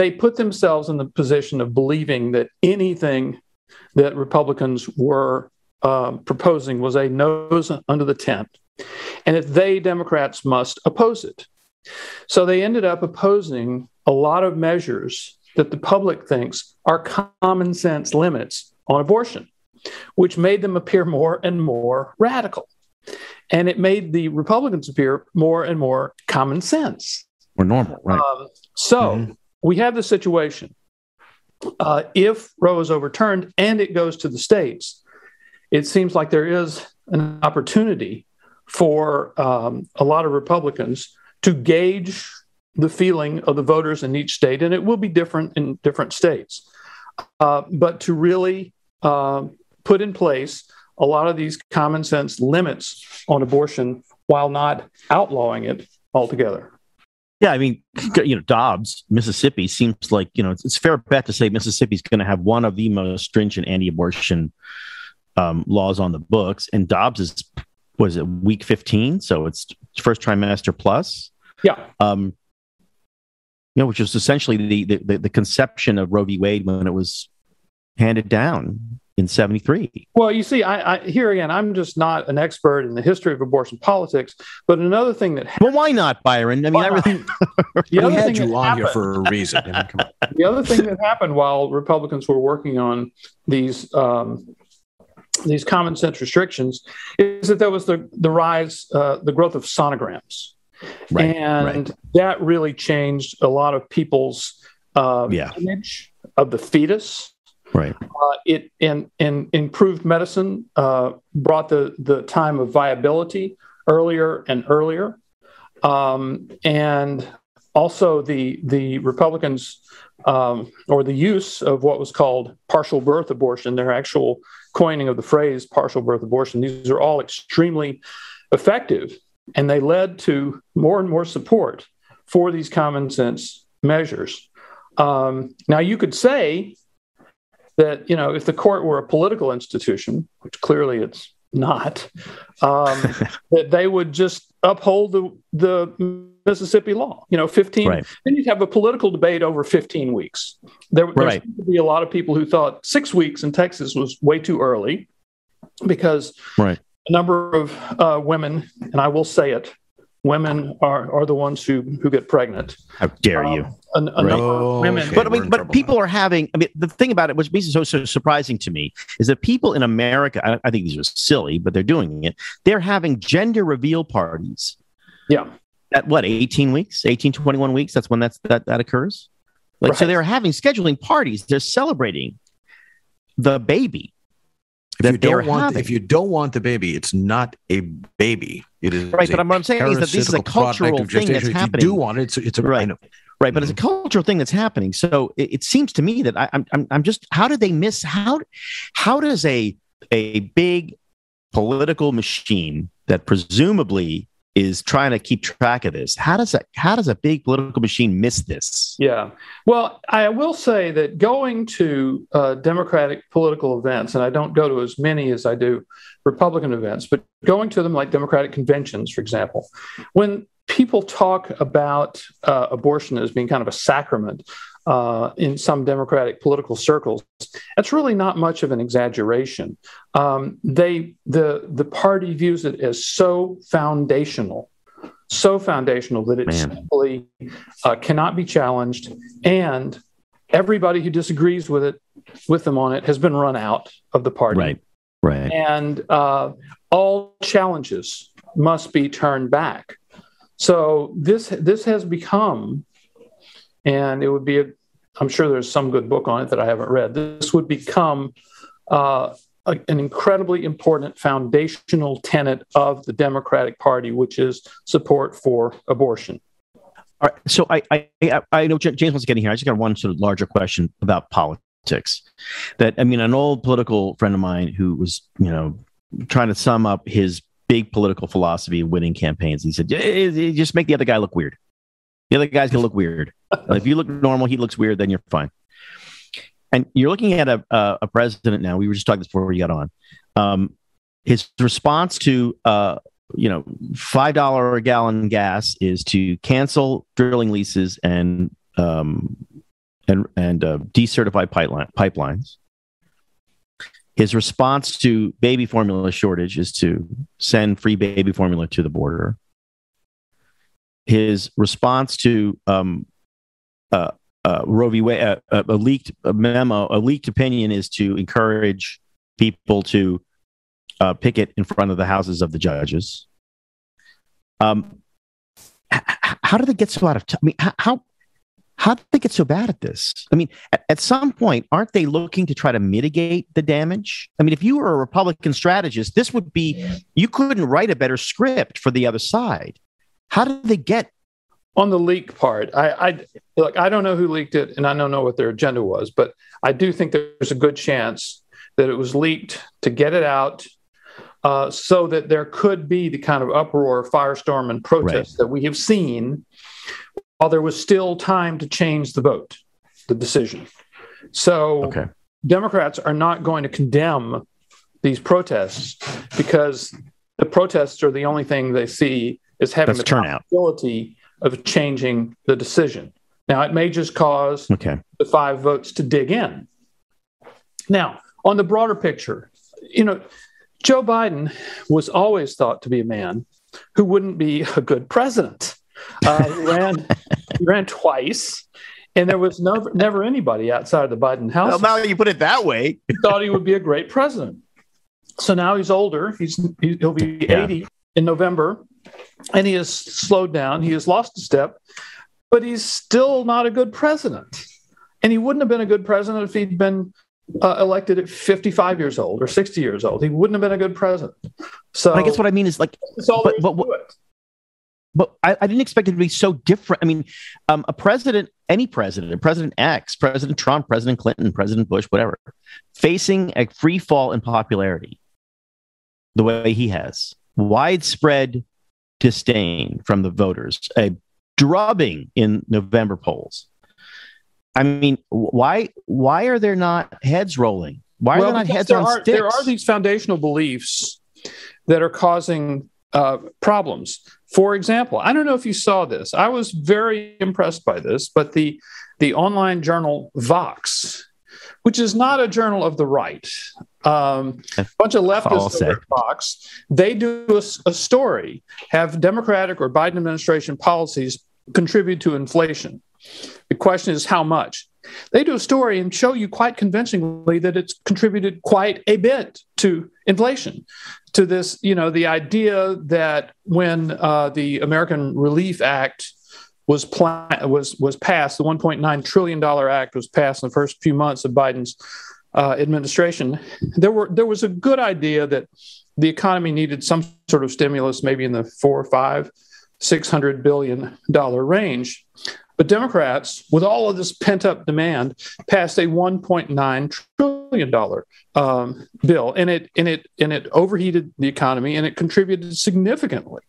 They put themselves in the position of believing that anything that Republicans were um, proposing was a nose under the tent, and that they Democrats must oppose it. So they ended up opposing a lot of measures that the public thinks are common sense limits on abortion, which made them appear more and more radical. And it made the Republicans appear more and more common sense. Or normal, right? Um, so mm-hmm. We have the situation. Uh, if Roe is overturned and it goes to the states, it seems like there is an opportunity for um, a lot of Republicans to gauge the feeling of the voters in each state, and it will be different in different states. Uh, but to really uh, put in place a lot of these common sense limits on abortion while not outlawing it altogether. Yeah, I mean, you know, Dobbs, Mississippi seems like you know it's, it's fair bet to say Mississippi's going to have one of the most stringent anti-abortion um, laws on the books, and Dobbs is was it week fifteen, so it's first trimester plus. Yeah. Um, you know, which was essentially the, the, the conception of Roe v. Wade when it was handed down in 73. Well, you see, I, I, here again, I'm just not an expert in the history of abortion politics, but another thing that happened, Well, why not, Byron? I mean, everything the we had you on happened, here for a reason. the other thing that happened while Republicans were working on these um, these common sense restrictions is that there was the the rise, uh, the growth of sonograms. Right, and right. that really changed a lot of people's uh, yeah. image of the fetus. Right. Uh, it and and improved medicine uh, brought the the time of viability earlier and earlier, um, and also the the Republicans um, or the use of what was called partial birth abortion, their actual coining of the phrase partial birth abortion. These are all extremely effective and they led to more and more support for these common sense measures. Um, now, you could say that, you know, if the court were a political institution, which clearly it's not, um, that they would just uphold the, the Mississippi law. You know, 15, right. then you'd have a political debate over 15 weeks. There, right. there be a lot of people who thought six weeks in Texas was way too early because right a number of uh, women, and I will say it, women are, are the ones who, who get pregnant. How dare you? Um, a, a number of women. Okay, but I mean, but people now. are having. I mean, the thing about it, which makes it so, so surprising to me, is that people in America. I, I think these are silly, but they're doing it. They're having gender reveal parties Yeah. at what 18 weeks 18 21 weeks that's when that's that that occurs like so they're having scheduling parties they're celebrating the baby If you don't want, having. if you don't want the baby, it's not a baby. It is Right, but what I'm saying is that this is a cultural thing that's. If happening. you do want it, it's, it's a Right. Right but it's a mm-hmm. cultural thing that's happening so it, it seems to me that I, I'm, I'm i'm just how do they miss how how does a a big political machine that presumably is trying to keep track of this how does that how does a big political machine miss this Yeah. Well, I will say that going to uh, Democratic political events, and I don't go to as many as I do Republican events, but going to them like Democratic conventions, for example, when people talk about uh, abortion as being kind of a sacrament uh, in some Democratic political circles, that's really not much of an exaggeration. Um, they the the party views it as so foundational, so foundational that it Man. simply uh, cannot be challenged, and everybody who disagrees with it, with them on it, has been run out of the party. right right And uh, all challenges must be turned back. So this this has become, and it would be a, I'm sure there's some good book on it that I haven't read. This would become uh, a- an incredibly important foundational tenet of the Democratic Party, which is support for abortion. All right. So I, I, I- know James wants to get in here. I just got one sort of larger question about politics. That I mean, an old political friend of mine who was, you know, trying to sum up his big political philosophy of winning campaigns. He said, "Eh, eh, "Just make the other guy look weird. The other guy's gonna look weird. If you look normal, he looks weird. Then you're fine." And you're looking at a a, president now. We were just talking before we got on. Um, his response to uh, you know, five dollar a gallon gas is to cancel drilling leases and um, and and uh, decertify pipeline pipelines. His response to baby formula shortage is to send free baby formula to the border. His response to um, uh, uh, Roe v. Wade, uh, uh, a leaked memo, a leaked opinion is to encourage people to uh, picket in front of the houses of the judges. Um, h- how did they get so out of? I mean, h- how how did they get so bad at this? I mean, at, at some point, aren't they looking to try to mitigate the damage? I mean, if you were a Republican strategist, this would be you couldn't write a better script for the other side. How did they get? On the leak part, I, I look. I don't know who leaked it, and I don't know what their agenda was, but I do think there's a good chance that it was leaked to get it out, uh, so that there could be the kind of uproar, firestorm, and protest that we have seen, while there was still time to change the vote, the decision. So Okay. Democrats are not going to condemn these protests because the protests are the only thing they see as having That's the turnout. possibility of changing the decision. Now, it may just cause Okay. the five votes to dig in. Now, on the broader picture, you know, Joe Biden was always thought to be a man who wouldn't be a good president. Uh, he ran, he ran twice, and there was never, never anybody outside of the Biden house Well, now that you put it that way, who thought he would be a great president. So now he's older. He's he- he'll be Yeah. 80 in November, and he has slowed down. He has lost a step, but he's still not a good president. And he wouldn't have been a good president if he'd been uh, elected at 55 years old or 60 years old. He wouldn't have been a good president. So I guess what I mean is like but- but it. but I, I didn't expect it to be so different. I mean, um, a president, any president, President X, President Trump, President Clinton, President Bush, whatever, facing a free fall in popularity the way he has, widespread disdain from the voters, a drubbing in November polls. I mean, why why are there not heads rolling? Why are there not heads there on are, sticks? There are these foundational beliefs that are causing uh, problems. For example, I don't know if you saw this. I was very impressed by this, but the the online journal Vox, which is not a journal of the right, Um, a bunch of leftists over Vox. They do a, a story. Have Democratic or Biden administration policies contribute to inflation? The question is how much. They do a story and show you quite convincingly that it's contributed quite a bit to inflation. To this, you know, the idea that when uh, the American Relief Act was was was passed, the 1.9 trillion dollar act was passed in the first few months of Biden's uh, administration. There were there was a good idea that the economy needed some sort of stimulus, maybe in the four or five, six hundred billion dollar range. But Democrats, with all of this pent up demand, passed a 1.9 trillion dollar um, bill, and it and it and it overheated the economy, and it contributed significantly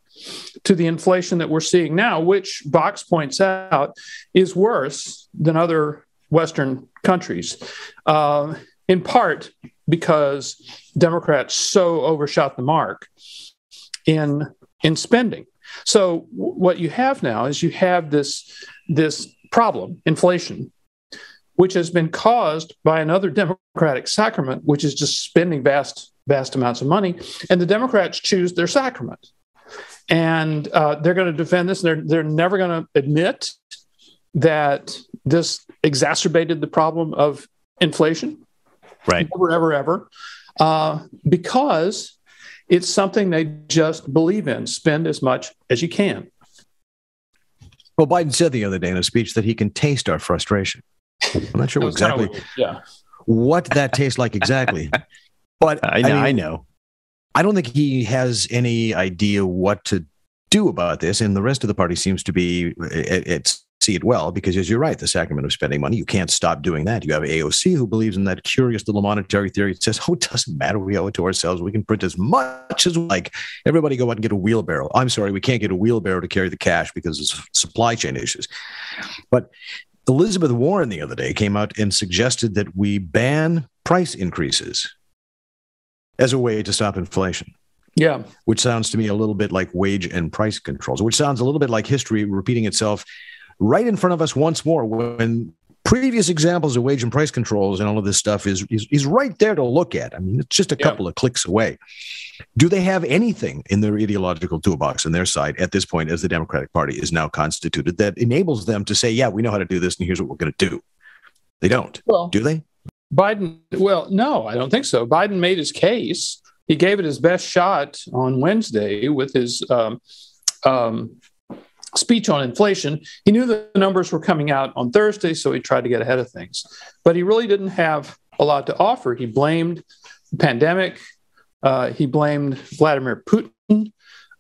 to the inflation that we're seeing now, which Vox points out is worse than other Western countries, uh, in part because Democrats so overshot the mark in in spending. So what you have now is you have this this problem, inflation, which has been caused by another Democratic sacrament, which is just spending vast vast amounts of money, and the Democrats choose their sacrament, and uh, they're going to defend this. And they're they're never going to admit that this exacerbated the problem of inflation, right? Never, ever, ever, uh, because it's something they just believe in. Spend as much as you can. Well, Biden said the other day in a speech that he can taste our frustration. I'm not sure exactly yeah. what that tastes like exactly, but I know, I, mean, I know. I don't think he has any idea what to do about this, and the rest of the party seems to be it, it's see it well because as you're right the sacrament of spending money you can't stop doing that. You have aoc who believes in that curious little monetary theory that says oh it doesn't matter. We owe it to ourselves. We can print as much as we like. Everybody go out and get a wheelbarrow. I'm sorry we can't get a wheelbarrow to carry the cash because of supply chain issues. But elizabeth warren the other day came out and suggested that we ban price increases as a way to stop inflation. Yeah. Which sounds to me a little bit like wage and price controls, which sounds a little bit like history repeating itself right in front of us once more when previous examples of wage and price controls and all of this stuff is, is, is right there to look at. I mean, it's just a yeah. couple of clicks away. Do they have anything in their ideological toolbox on their side at this point, as the Democratic Party is now constituted, that enables them to say, yeah, we know how to do this and here's what we're going to do? They don't. Well, do they? Biden, well, no, I don't think so. Biden made his case. He gave it his best shot on Wednesday with his um, um, speech on inflation. He knew the numbers were coming out on Thursday, so he tried to get ahead of things. But he really didn't have a lot to offer. He blamed the pandemic. Uh, he blamed Vladimir Putin.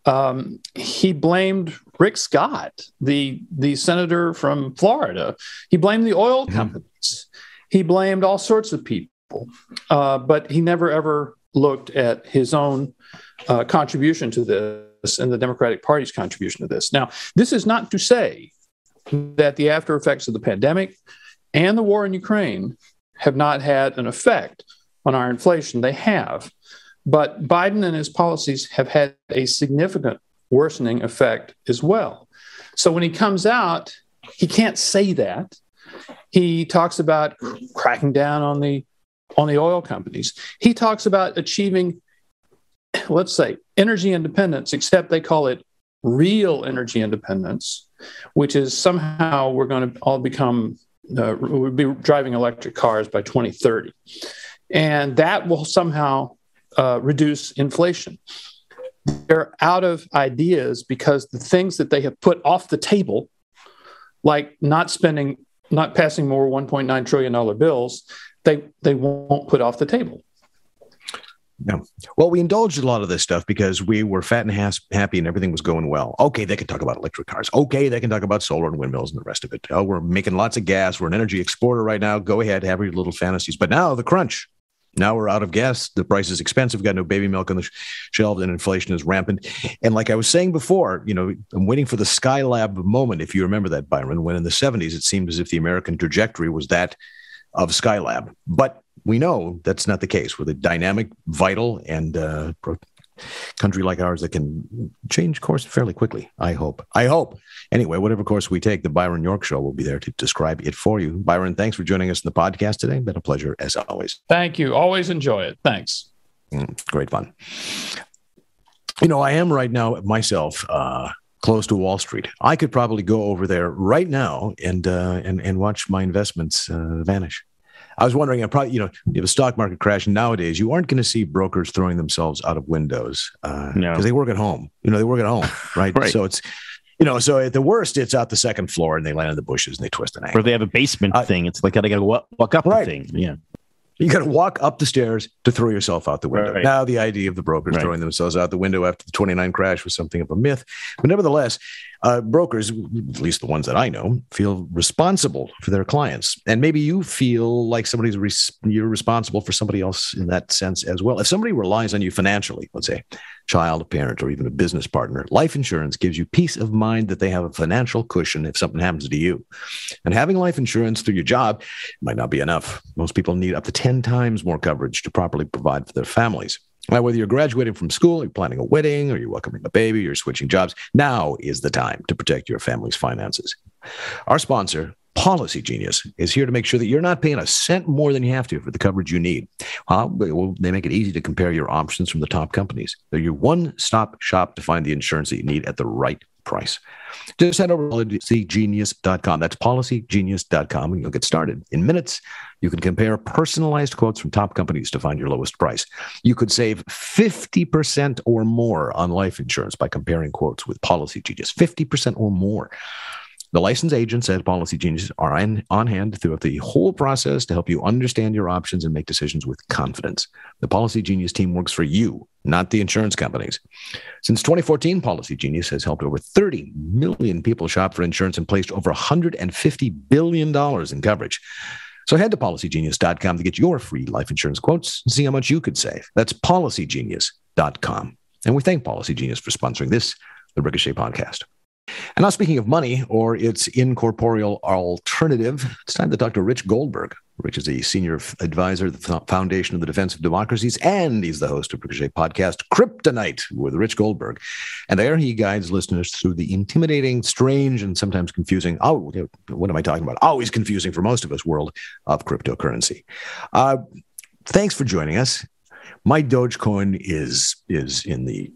Um, he blamed Rick Scott, the the senator from Florida. He blamed the oil companies. He blamed all sorts of people, uh, but he never ever looked at his own uh, contribution to this and the Democratic Party's contribution to this. Now, this is not to say that the after effects of the pandemic and the war in Ukraine have not had an effect on our inflation. They have. But Biden and his policies have had a significant worsening effect as well. So when he comes out, he can't say that. He talks about cracking down on the on the oil companies. He talks about achieving let's say energy independence, except they call it real energy independence, which is somehow we're going to all become, uh, we'll be driving electric cars by 2030. And that will somehow uh, reduce inflation. They're out of ideas because the things that they have put off the table, like not spending, not passing more $1.9 trillion bills, they, they won't put off the table. Yeah. Well, we indulged a lot of this stuff because we were fat and has- happy and everything was going well. Okay, they can talk about electric cars. Okay, they can talk about solar and windmills and the rest of it. Oh, we're making lots of gas. We're an energy exporter right now. Go ahead, have your little fantasies. But now the crunch. Now we're out of gas. The price is expensive. Got no baby milk on the shelves, and inflation is rampant. And like I was saying before, you know, I'm waiting for the Skylab moment. If you remember that, Byron, when in the 70s it seemed as if the American trajectory was that of Skylab. But we know that's not the case with a dynamic, vital, and uh, pro- country like ours that can change course fairly quickly. I hope. I hope. Anyway, whatever course we take, the Byron York Show will be there to describe it for you. Byron, thanks for joining us in the podcast today. Been a pleasure as always. Thank you. Always enjoy it. Thanks. Mm, great fun. You know, I am right now myself. Uh, close to Wall Street. I could probably go over there right now and uh, and and watch my investments uh, vanish. I was wondering, I probably, you know, you have a stock market crash nowadays, you aren't going to see brokers throwing themselves out of windows because uh, no. they work at home. You know, they work at home, right? right. So it's, you know, so at the worst, it's out the second floor and they land in the bushes and they twist an ankle. Or they have a basement uh, thing. It's like, I got to walk, walk up right. the thing. Yeah. You got to walk up the stairs to throw yourself out the window. Right. Now, the idea of the brokers right. throwing themselves out the window after the 29 crash was something of a myth. But nevertheless, uh, brokers, at least the ones that I know, feel responsible for their clients. And maybe you feel like somebody's you're responsible for somebody else in that sense as well. If somebody relies on you financially, let's say child, a parent, or even a business partner, life insurance gives you peace of mind that they have a financial cushion if something happens to you. And having life insurance through your job might not be enough. Most people need up to 10 times more coverage to properly provide for their families. Now, whether you're graduating from school, you're planning a wedding, or you're welcoming a baby, you're switching jobs, now is the time to protect your family's finances. Our sponsor, Policy Genius, is here to make sure that you're not paying a cent more than you have to for the coverage you need. Uh, well, they make it easy to compare your options from the top companies. They're your one stop shop to find the insurance that you need at the right price. Just head over to policygenius.com. That's policygenius.com and you'll get started. In minutes, you can compare personalized quotes from top companies to find your lowest price. You could save 50% or more on life insurance by comparing quotes with Policy Genius. 50% or more. The licensed agents at Policy Genius are on, on hand throughout the whole process to help you understand your options and make decisions with confidence. The Policy Genius team works for you, not the insurance companies. Since 2014, Policy Genius has helped over 30 million people shop for insurance and placed over $150 billion in coverage. So head to policygenius.com to get your free life insurance quotes and see how much you could save. That's policygenius.com. And we thank Policy Genius for sponsoring this, the Ricochet podcast. And now, speaking of money or its incorporeal alternative, it's time to talk to Rich Goldberg. Rich is a senior advisor at the Foundation of the Defense of Democracies, and he's the host of Ricochet podcast Kryptonite with Rich Goldberg. And there he guides listeners through the intimidating, strange, and sometimes confusing, oh, what am I talking about? Always confusing for most of us world of cryptocurrency. Uh, thanks for joining us. My Dogecoin is is in the in the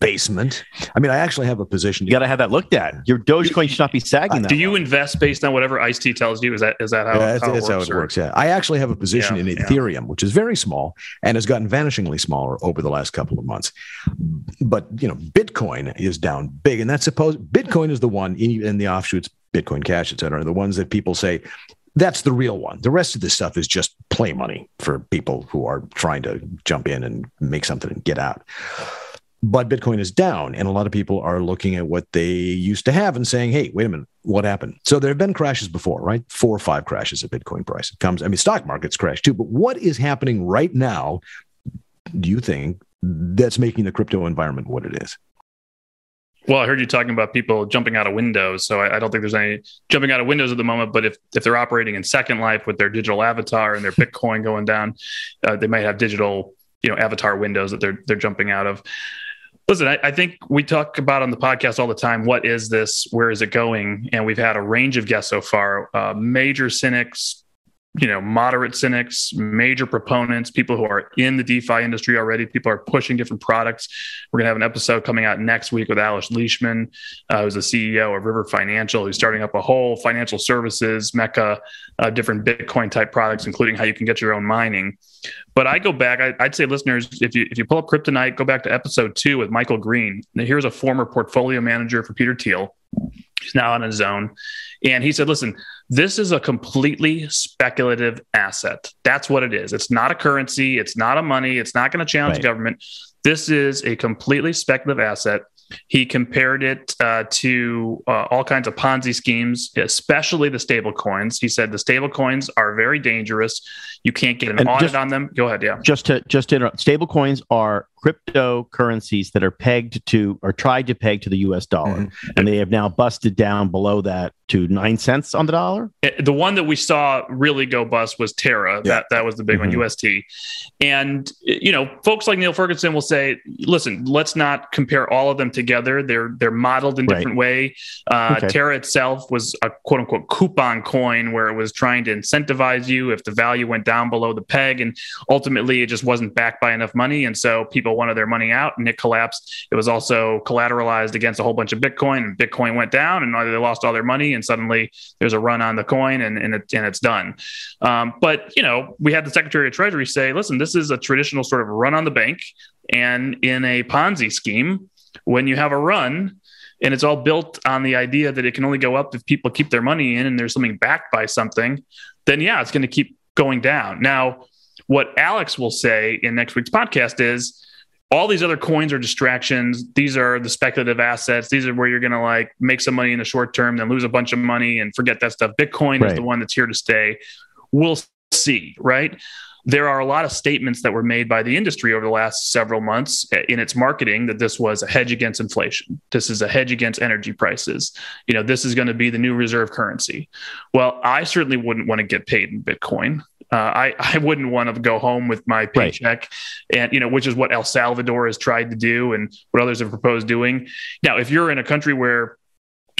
basement. I mean, I actually have a position. You got to have that looked at. Your Dogecoin should not be sagging. Do you invest based on whatever Ice T tells you? Is that is that how, yeah, that's, how, it, how it works? Yeah, I actually have a position yeah, in Ethereum, yeah. which is very small and has gotten vanishingly smaller over the last couple of months. But you know, Bitcoin is down big, and that's supposed Bitcoin is the one in, in the offshoots. Bitcoin Cash, et cetera, the ones that people say that's the real one. The rest of this stuff is just play money for people who are trying to jump in and make something and get out but Bitcoin is down, and a lot of people are looking at what they used to have and saying, "Hey, wait a minute, what happened?" So there have been crashes before, right? Four or five crashes of Bitcoin price. It comes. I mean, stock markets crash too. But what is happening right now? Do you think that's making the crypto environment what it is? Well, I heard you talking about people jumping out of windows, so I, I, don't think there's any jumping out of windows at the moment. But if if they're operating in Second Life with their digital avatar and their Bitcoin going down, uh, they might have digital, you know, avatar windows that they're they're jumping out of. Listen, I, I, think we talk about on the podcast all the time what is this? Where is it going? And we've had a range of guests so far uh, major cynics, you know, moderate cynics, major proponents, people who are in the DeFi industry already. People are pushing different products. We're going to have an episode coming out next week with Alex Leishman, uh, who's the CEO of River Financial, who's starting up a whole financial services mecca, uh, different Bitcoin type products, including how you can get your own mining. But I go back, I, would say listeners, if you if you pull up Kryptonite, go back to episode two with Michael Green. Now, here's a former portfolio manager for Peter Thiel. He's now on his own. And he said, listen, this is a completely speculative asset. That's what it is. It's not a currency, it's not a money, it's not going to challenge right. government. This is a completely speculative asset. He compared it uh, to uh, all kinds of Ponzi schemes, especially the stable coins. He said the stable coins are very dangerous. You can't get an and audit just, on them. Go ahead. Yeah. Just to just to interrupt, stable coins are cryptocurrencies that are pegged to or tried to peg to the US dollar. Mm-hmm. And they have now busted down below that to nine cents on the dollar. The one that we saw really go bust was Terra. Yeah. That that was the big mm-hmm. one, UST. And you know, folks like Niall Ferguson will say, listen, let's not compare all of them together. They're they're modeled in different right. way. Uh, okay. Terra itself was a quote unquote coupon coin where it was trying to incentivize you if the value went down below the peg, and ultimately it just wasn't backed by enough money, and so people wanted their money out, and it collapsed. It was also collateralized against a whole bunch of Bitcoin, and Bitcoin went down, and they lost all their money and suddenly there's a run on the coin and, and, it, and it's done. Um, but, you know, we had the Secretary of Treasury say, listen, this is a traditional sort of run on the bank. And in a Ponzi scheme, when you have a run, and it's all built on the idea that it can only go up if people keep their money in and there's something backed by something, then yeah, it's going to keep going down. Now, what Alex will say in next week's podcast is all these other coins are distractions. These are the speculative assets. These are where you're going to like make some money in the short term, then lose a bunch of money and forget that stuff. Bitcoin right. is the one that's here to stay. We'll see, right? There are a lot of statements that were made by the industry over the last several months in its marketing that this was a hedge against inflation. This is a hedge against energy prices. You know, this is going to be the new reserve currency. Well, I certainly wouldn't want to get paid in Bitcoin. Uh, I, I wouldn't want to go home with my paycheck, right. and you know, which is what El Salvador has tried to do, and what others have proposed doing. Now, if you're in a country where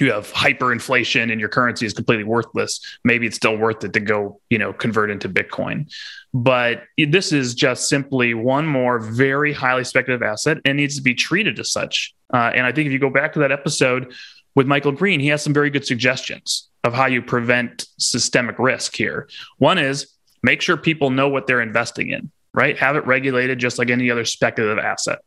you have hyperinflation and your currency is completely worthless, maybe it's still worth it to go, you know, convert into Bitcoin. But this is just simply one more very highly speculative asset and needs to be treated as such. Uh, and I think if you go back to that episode with Michael Green, he has some very good suggestions of how you prevent systemic risk here. One is Make sure people know what they're investing in, right? Have it regulated just like any other speculative asset.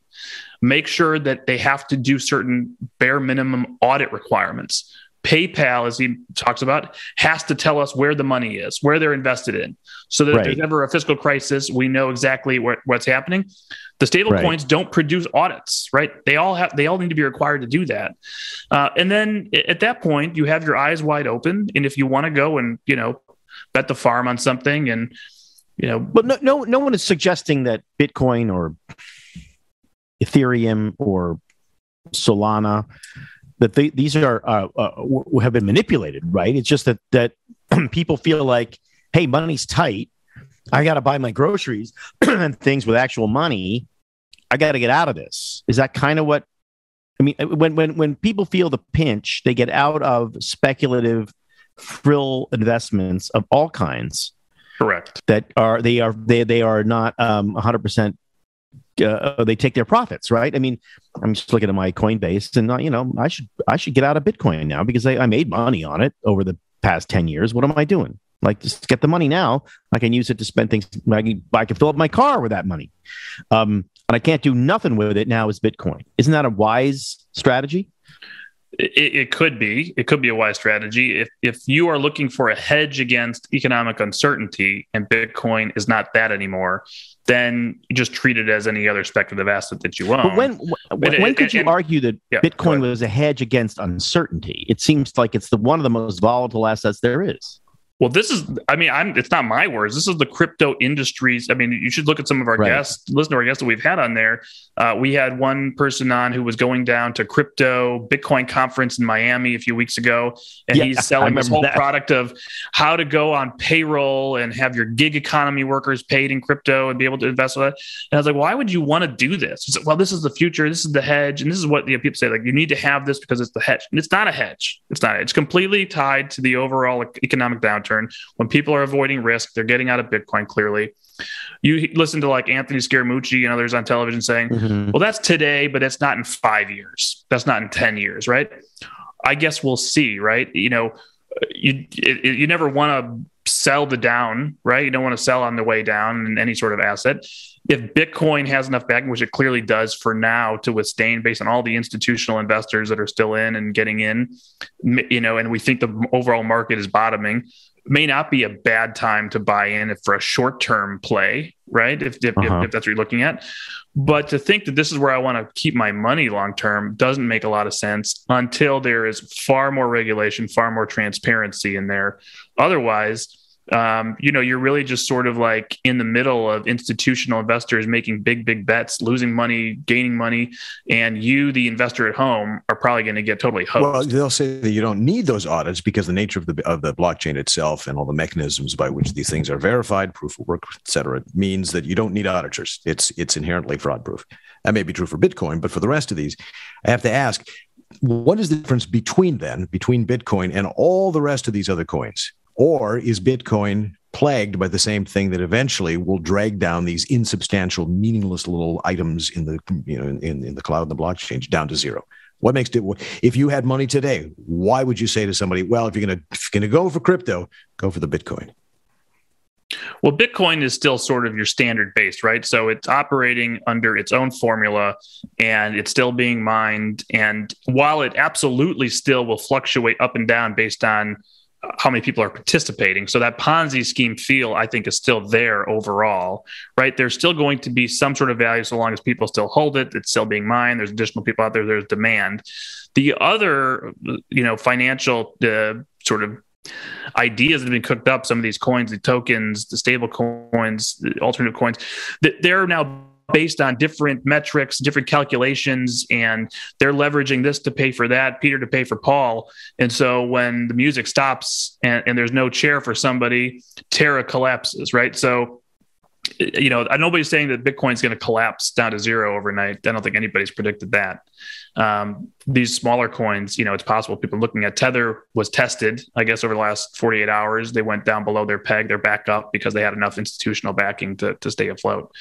Make sure that they have to do certain bare minimum audit requirements. PayPal, as he talks about, has to tell us where the money is, where they're invested in, so that right. if there's ever a fiscal crisis, we know exactly what, what's happening. The stable right. coins don't produce audits, right? They all have, they all need to be required to do that. Uh, and then at that point, you have your eyes wide open, and if you want to go and you know bet the farm on something and you know but no no no one is suggesting that bitcoin or ethereum or solana that they, these are uh, uh, have been manipulated right it's just that that people feel like hey money's tight i got to buy my groceries and things with actual money i got to get out of this is that kind of what i mean when when when people feel the pinch they get out of speculative frill investments of all kinds. Correct. That are they are they they are not um 100% uh, they take their profits, right? I mean, I'm just looking at my Coinbase, and uh, you know, I should I should get out of Bitcoin now because I, I made money on it over the past ten years. What am I doing? Like, just get the money now. I can use it to spend things. I can, I can fill up my car with that money, um, and I can't do nothing with it now. Is Bitcoin? Isn't that a wise strategy? It, it, could be. It could be a wise strategy. If if you are looking for a hedge against economic uncertainty and Bitcoin is not that anymore, then you just treat it as any other speculative asset that you own. But when when, when could you and, argue that yeah, Bitcoin was a hedge against uncertainty? It seems like it's the one of the most volatile assets there is. Well, this is, I mean, I'm, it's not my words. This is the crypto industries. I mean, you should look at some of our right. guests, listen to our guests that we've had on there. Uh, we had one person on who was going down to crypto Bitcoin conference in Miami a few weeks ago. And yeah, he's selling this whole that. product of how to go on payroll and have your gig economy workers paid in crypto and be able to invest with it. And I was like, why would you want to do this? Said, well, this is the future. This is the hedge. And this is what you know, people say, like, you need to have this because it's the hedge. And it's not a hedge. It's not. It's completely tied to the overall economic downturn when people are avoiding risk, they're getting out of Bitcoin clearly. You listen to like Anthony Scaramucci and others on television saying, mm-hmm. well, that's today, but it's not in five years. That's not in 10 years, right? I guess we'll see, right? You know, you it, you never want to sell the down, right? You don't want to sell on the way down in any sort of asset. If Bitcoin has enough backing, which it clearly does for now to withstand based on all the institutional investors that are still in and getting in, you know, and we think the overall market is bottoming, may not be a bad time to buy in for a short term play, right? If, if, uh-huh. if, if, that's what you're looking at. But to think that this is where I want to keep my money long term doesn't make a lot of sense until there is far more regulation, far more transparency in there. Otherwise, um, you know, you're really just sort of like in the middle of institutional investors making big, big bets, losing money, gaining money, and you, the investor at home, are probably going to get totally hosed. Well, they'll say that you don't need those audits because the nature of the of the blockchain itself and all the mechanisms by which these things are verified, proof of work, et cetera, means that you don't need auditors. It's it's inherently fraud proof. That may be true for Bitcoin, but for the rest of these, I have to ask, what is the difference between then between Bitcoin and all the rest of these other coins? Or is Bitcoin plagued by the same thing that eventually will drag down these insubstantial, meaningless little items in the you know in, in the cloud and the blockchain down to zero? What makes it? If you had money today, why would you say to somebody, "Well, if you're gonna if you're gonna go for crypto, go for the Bitcoin"? Well, Bitcoin is still sort of your standard base, right? So it's operating under its own formula and it's still being mined. And while it absolutely still will fluctuate up and down based on how many people are participating. So that Ponzi scheme feel, I think, is still there overall, right? There's still going to be some sort of value so long as people still hold it. It's still being mined. There's additional people out there. There's demand. The other, you know, financial uh, sort of ideas that have been cooked up, some of these coins, the tokens, the stable coins, the alternative coins, that they're now based on different metrics, different calculations, and they're leveraging this to pay for that, Peter to pay for Paul. And so when the music stops and, and there's no chair for somebody, Terra collapses, right? So you know, nobody's saying that Bitcoin's going to collapse down to zero overnight. I don't think anybody's predicted that. Um, these smaller coins, you know, it's possible. People looking at Tether was tested, I guess, over the last 48 hours. They went down below their peg. They're back up because they had enough institutional backing to, to stay afloat.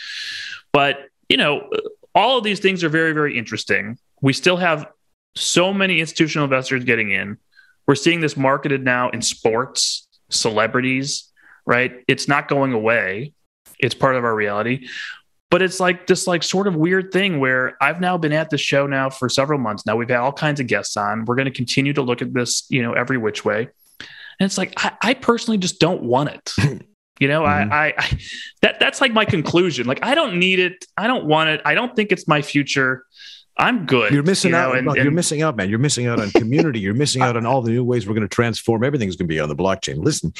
But, you know, all of these things are very, very interesting. We still have so many institutional investors getting in. We're seeing this marketed now in sports, celebrities, right? It's not going away. It's part of our reality. But it's like this like sort of weird thing where I've now been at the show now for several months now. We've had all kinds of guests on. We're going to continue to look at this, you know, every which way. And it's like I, I personally just don't want it. You know, mm-hmm. I, I, I, that that's like my conclusion. Like, I don't need it. I don't want it. I don't think it's my future. I'm good. You're missing you know, out. And, you're missing out, man. You're missing out on community. you're missing out on all the new ways we're going to transform. Everything's going to be on the blockchain. Listen,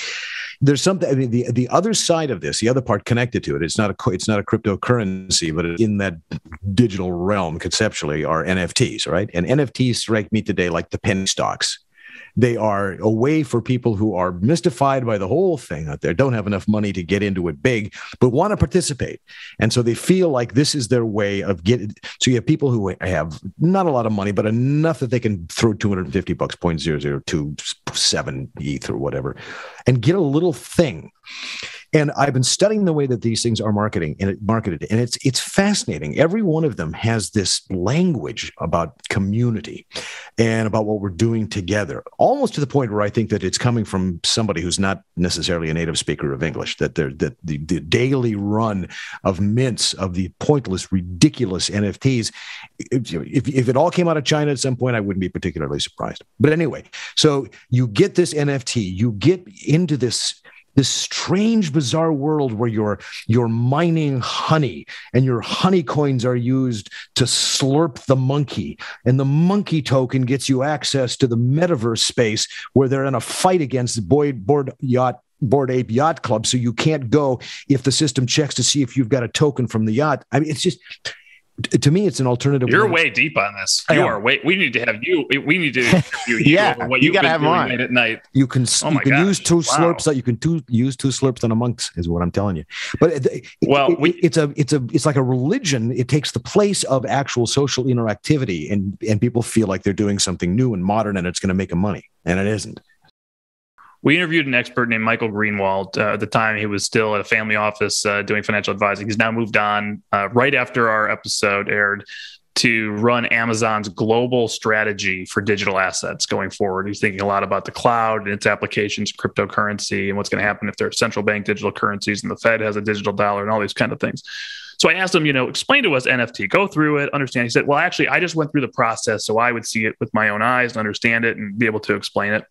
there's something. I mean, the the other side of this, the other part connected to it. It's not a it's not a cryptocurrency, but in that digital realm, conceptually, are NFTs, right? And NFTs strike me today like the penny stocks. They are a way for people who are mystified by the whole thing out there, don't have enough money to get into it big, but want to participate. And so they feel like this is their way of getting. So you have people who have not a lot of money, but enough that they can throw 250 bucks, 0.002 ETH or whatever, and get a little thing. And I've been studying the way that these things are marketing and it marketed, and it's it's fascinating. Every one of them has this language about community and about what we're doing together, almost to the point where I think that it's coming from somebody who's not necessarily a native speaker of English. That they're that the, the daily run of mints of the pointless, ridiculous NFTs. If, if it all came out of China at some point, I wouldn't be particularly surprised. But anyway, so you get this NFT, you get into this this strange bizarre world where you're you're mining honey and your honey coins are used to slurp the monkey. And the monkey token gets you access to the metaverse space where they're in a fight against boyd board yacht Bored Ape Yacht Club. So you can't go if the system checks to see if you've got a token from the yacht. I mean it's just to me, it's an alternative. You're way deep on this. You are way. We need to have you. We need to interview you. yeah, what you got to have on at night. You can. Oh you can use two wow. slurps. That you can two, use two slurps on a monk is what I'm telling you. But it, well, it, we, it's a it's a it's like a religion. It takes the place of actual social interactivity, and and people feel like they're doing something new and modern, and it's going to make them money, and it isn't we interviewed an expert named Michael Greenwald. Uh, at the time, he was still at a family office uh, doing financial advising. He's now moved on uh, right after our episode aired to run Amazon's global strategy for digital assets going forward. He's thinking a lot about the cloud and its applications, cryptocurrency, and what's going to happen if there are central bank digital currencies and the Fed has a digital dollar and all these kind of things. So I asked him, you know, explain to us NFT, go through it, understand. He said, well, actually, I just went through the process so I would see it with my own eyes and understand it and be able to explain it.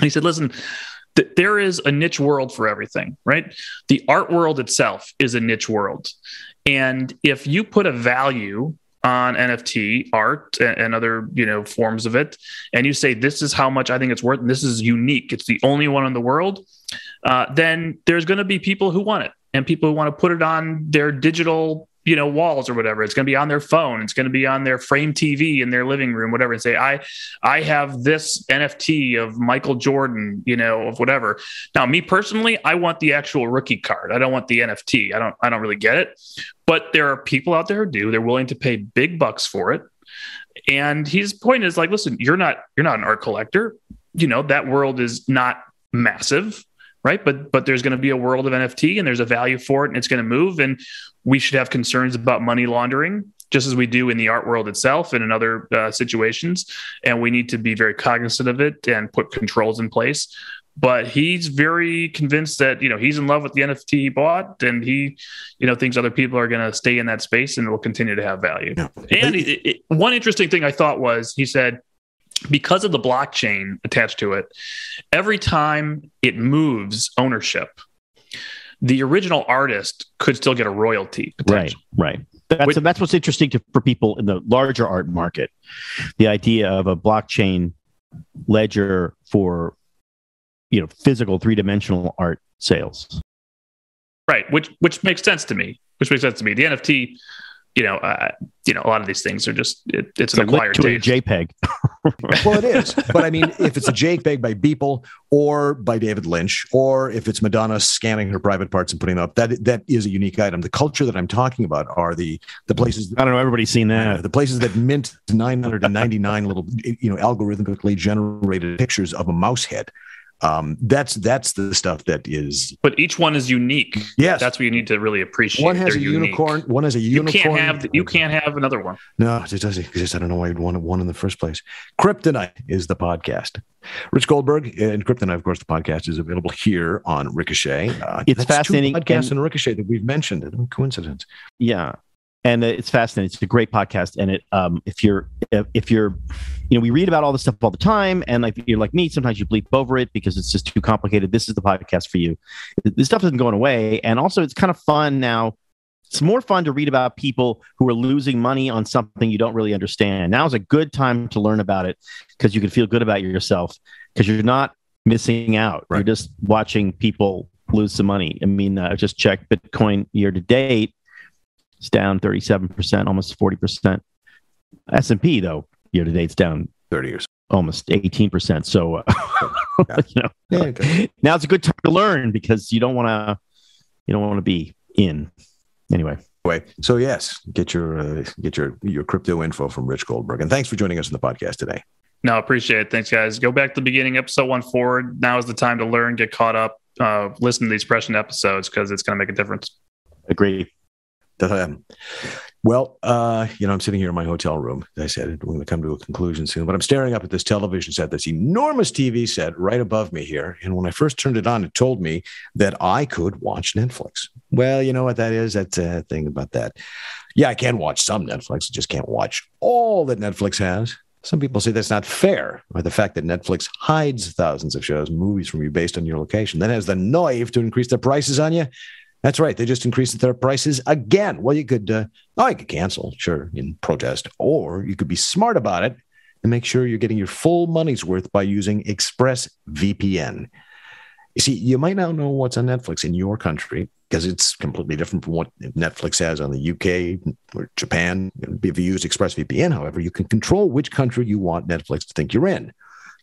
He said, listen, th- there is a niche world for everything, right? The art world itself is a niche world. And if you put a value on NFT art and, and, other you know forms of it, and you say this is how much I think it's worth, and this is unique, it's the only one in the world, uh, then there's going to be people who want it and people who want to put it on their digital you know walls or whatever. It's going to be on their phone. It's going to be on their frame tv in their living room whatever and say i i have this nft of michael jordan you know of whatever. Now me personally i want the actual rookie card. I don't want the nft i don't i don't really get it. But there are people out there who do. They're willing to pay big bucks for it. And his point is like listen you're not you're not an art collector. You know that world is not massive right? But but there's going to be a world of nft and there's a value for it and it's going to move and we should have concerns about money laundering just as we do in the art world itself and in other uh, situations. And we need to be very cognizant of it and put controls in place. But he's very convinced that you know he's in love with the nft he bought and he you know thinks other people are going to stay in that space and it will continue to have value. Yeah. and it, it, one interesting thing i thought was he said because of the blockchain attached to it, every time it moves ownership, the original artist could still get a royalty. Right, right. That's Which, that's what's interesting to, for people in the larger art market. The idea of a blockchain ledger for you know physical three dimensional art sales. Right, which which makes sense to me. Which makes sense to me. The NFT you know, uh, you know, a lot of these things are just it, it's, it's an acquired to taste. a JPEG. well, it is, but I mean, if it's a JPEG by Beeple or by David Lynch, or if it's Madonna scanning her private parts and putting them up, that that is a unique item. The culture that I'm talking about are the the places. I don't know. Everybody's seen that. The places that mint 999 little, you know, algorithmically generated pictures of a mouse head um, that's that's the stuff that is. But each one is unique. Yes, that's what you need to really appreciate. One has They're a unique. unicorn. One has a unicorn. You can't have. You can't have another one. No, it doesn't. exist. I don't know why you'd want one in the first place. Kryptonite is the podcast. Rich Goldberg and Kryptonite, of course, the podcast is available here on Ricochet. Uh, it's fascinating. Podcast and, Ricochet that we've mentioned. It Coincidence. Yeah, and it's fascinating. It's a great podcast, and it um, if you're if you're you know we read about all this stuff all the time, and like you're like me, sometimes you bleep over it because it's just too complicated. This is the podcast for you. This stuff isn't going away, and also it's kind of fun now. It's more fun to read about people who are losing money on something you don't really understand. Now is a good time to learn about it because you can feel good about yourself because you're not missing out. Right. You're just watching people lose some money. I mean, I uh, just checked Bitcoin year to date it's down 37%, almost 40%. S&P though, year to date, it's down 30 years. Almost 18%. So, uh, yeah. you know, yeah, okay. now it's a good time to learn because you don't want to, you don't want to be in anyway. Anyway, So yes, get your uh, get your your crypto info from Rich Goldberg, and thanks for joining us on the podcast today. No, appreciate it. Thanks, guys. Go back to the beginning, episode one forward. Now is the time to learn, get caught up, uh, listen to these prescient episodes because it's going to make a difference. Agree. Well, uh, you know, I'm sitting here in my hotel room. As I said, we're going to come to a conclusion soon, but I'm staring up at this television set, this enormous TV set right above me here. And when I first turned it on, it told me that I could watch Netflix. Well, you know what that is? That's a thing about that. Yeah, I can watch some Netflix. I just can't watch all that Netflix has. Some people say that's not fair, or the fact that Netflix hides thousands of shows, movies from you based on your location, then has the nerve to increase the prices on you. That's right. They just increased their prices again. Well, you could, uh, oh, you could cancel, sure, in protest, or you could be smart about it and make sure you're getting your full money's worth by using ExpressVPN. You see, you might not know what's on Netflix in your country because it's completely different from what Netflix has on the UK or Japan. If you use ExpressVPN, however, you can control which country you want Netflix to think you're in.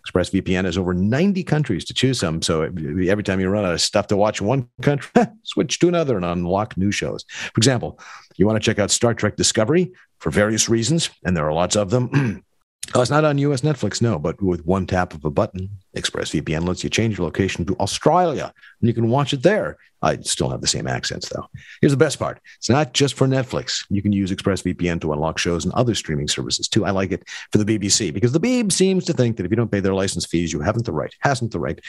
ExpressVPN has over 90 countries to choose from. So every time you run out of stuff to watch in one country, switch to another and unlock new shows. For example, you want to check out Star Trek Discovery for various reasons, and there are lots of them. Oh, it's not on US Netflix, no, but with one tap of a button, ExpressVPN lets you change your location to Australia and you can watch it there. I still have the same accents, though. Here's the best part it's not just for Netflix. You can use ExpressVPN to unlock shows and other streaming services too. I like it for the BBC because the Beeb seems to think that if you don't pay their license fees, you haven't the right, hasn't the right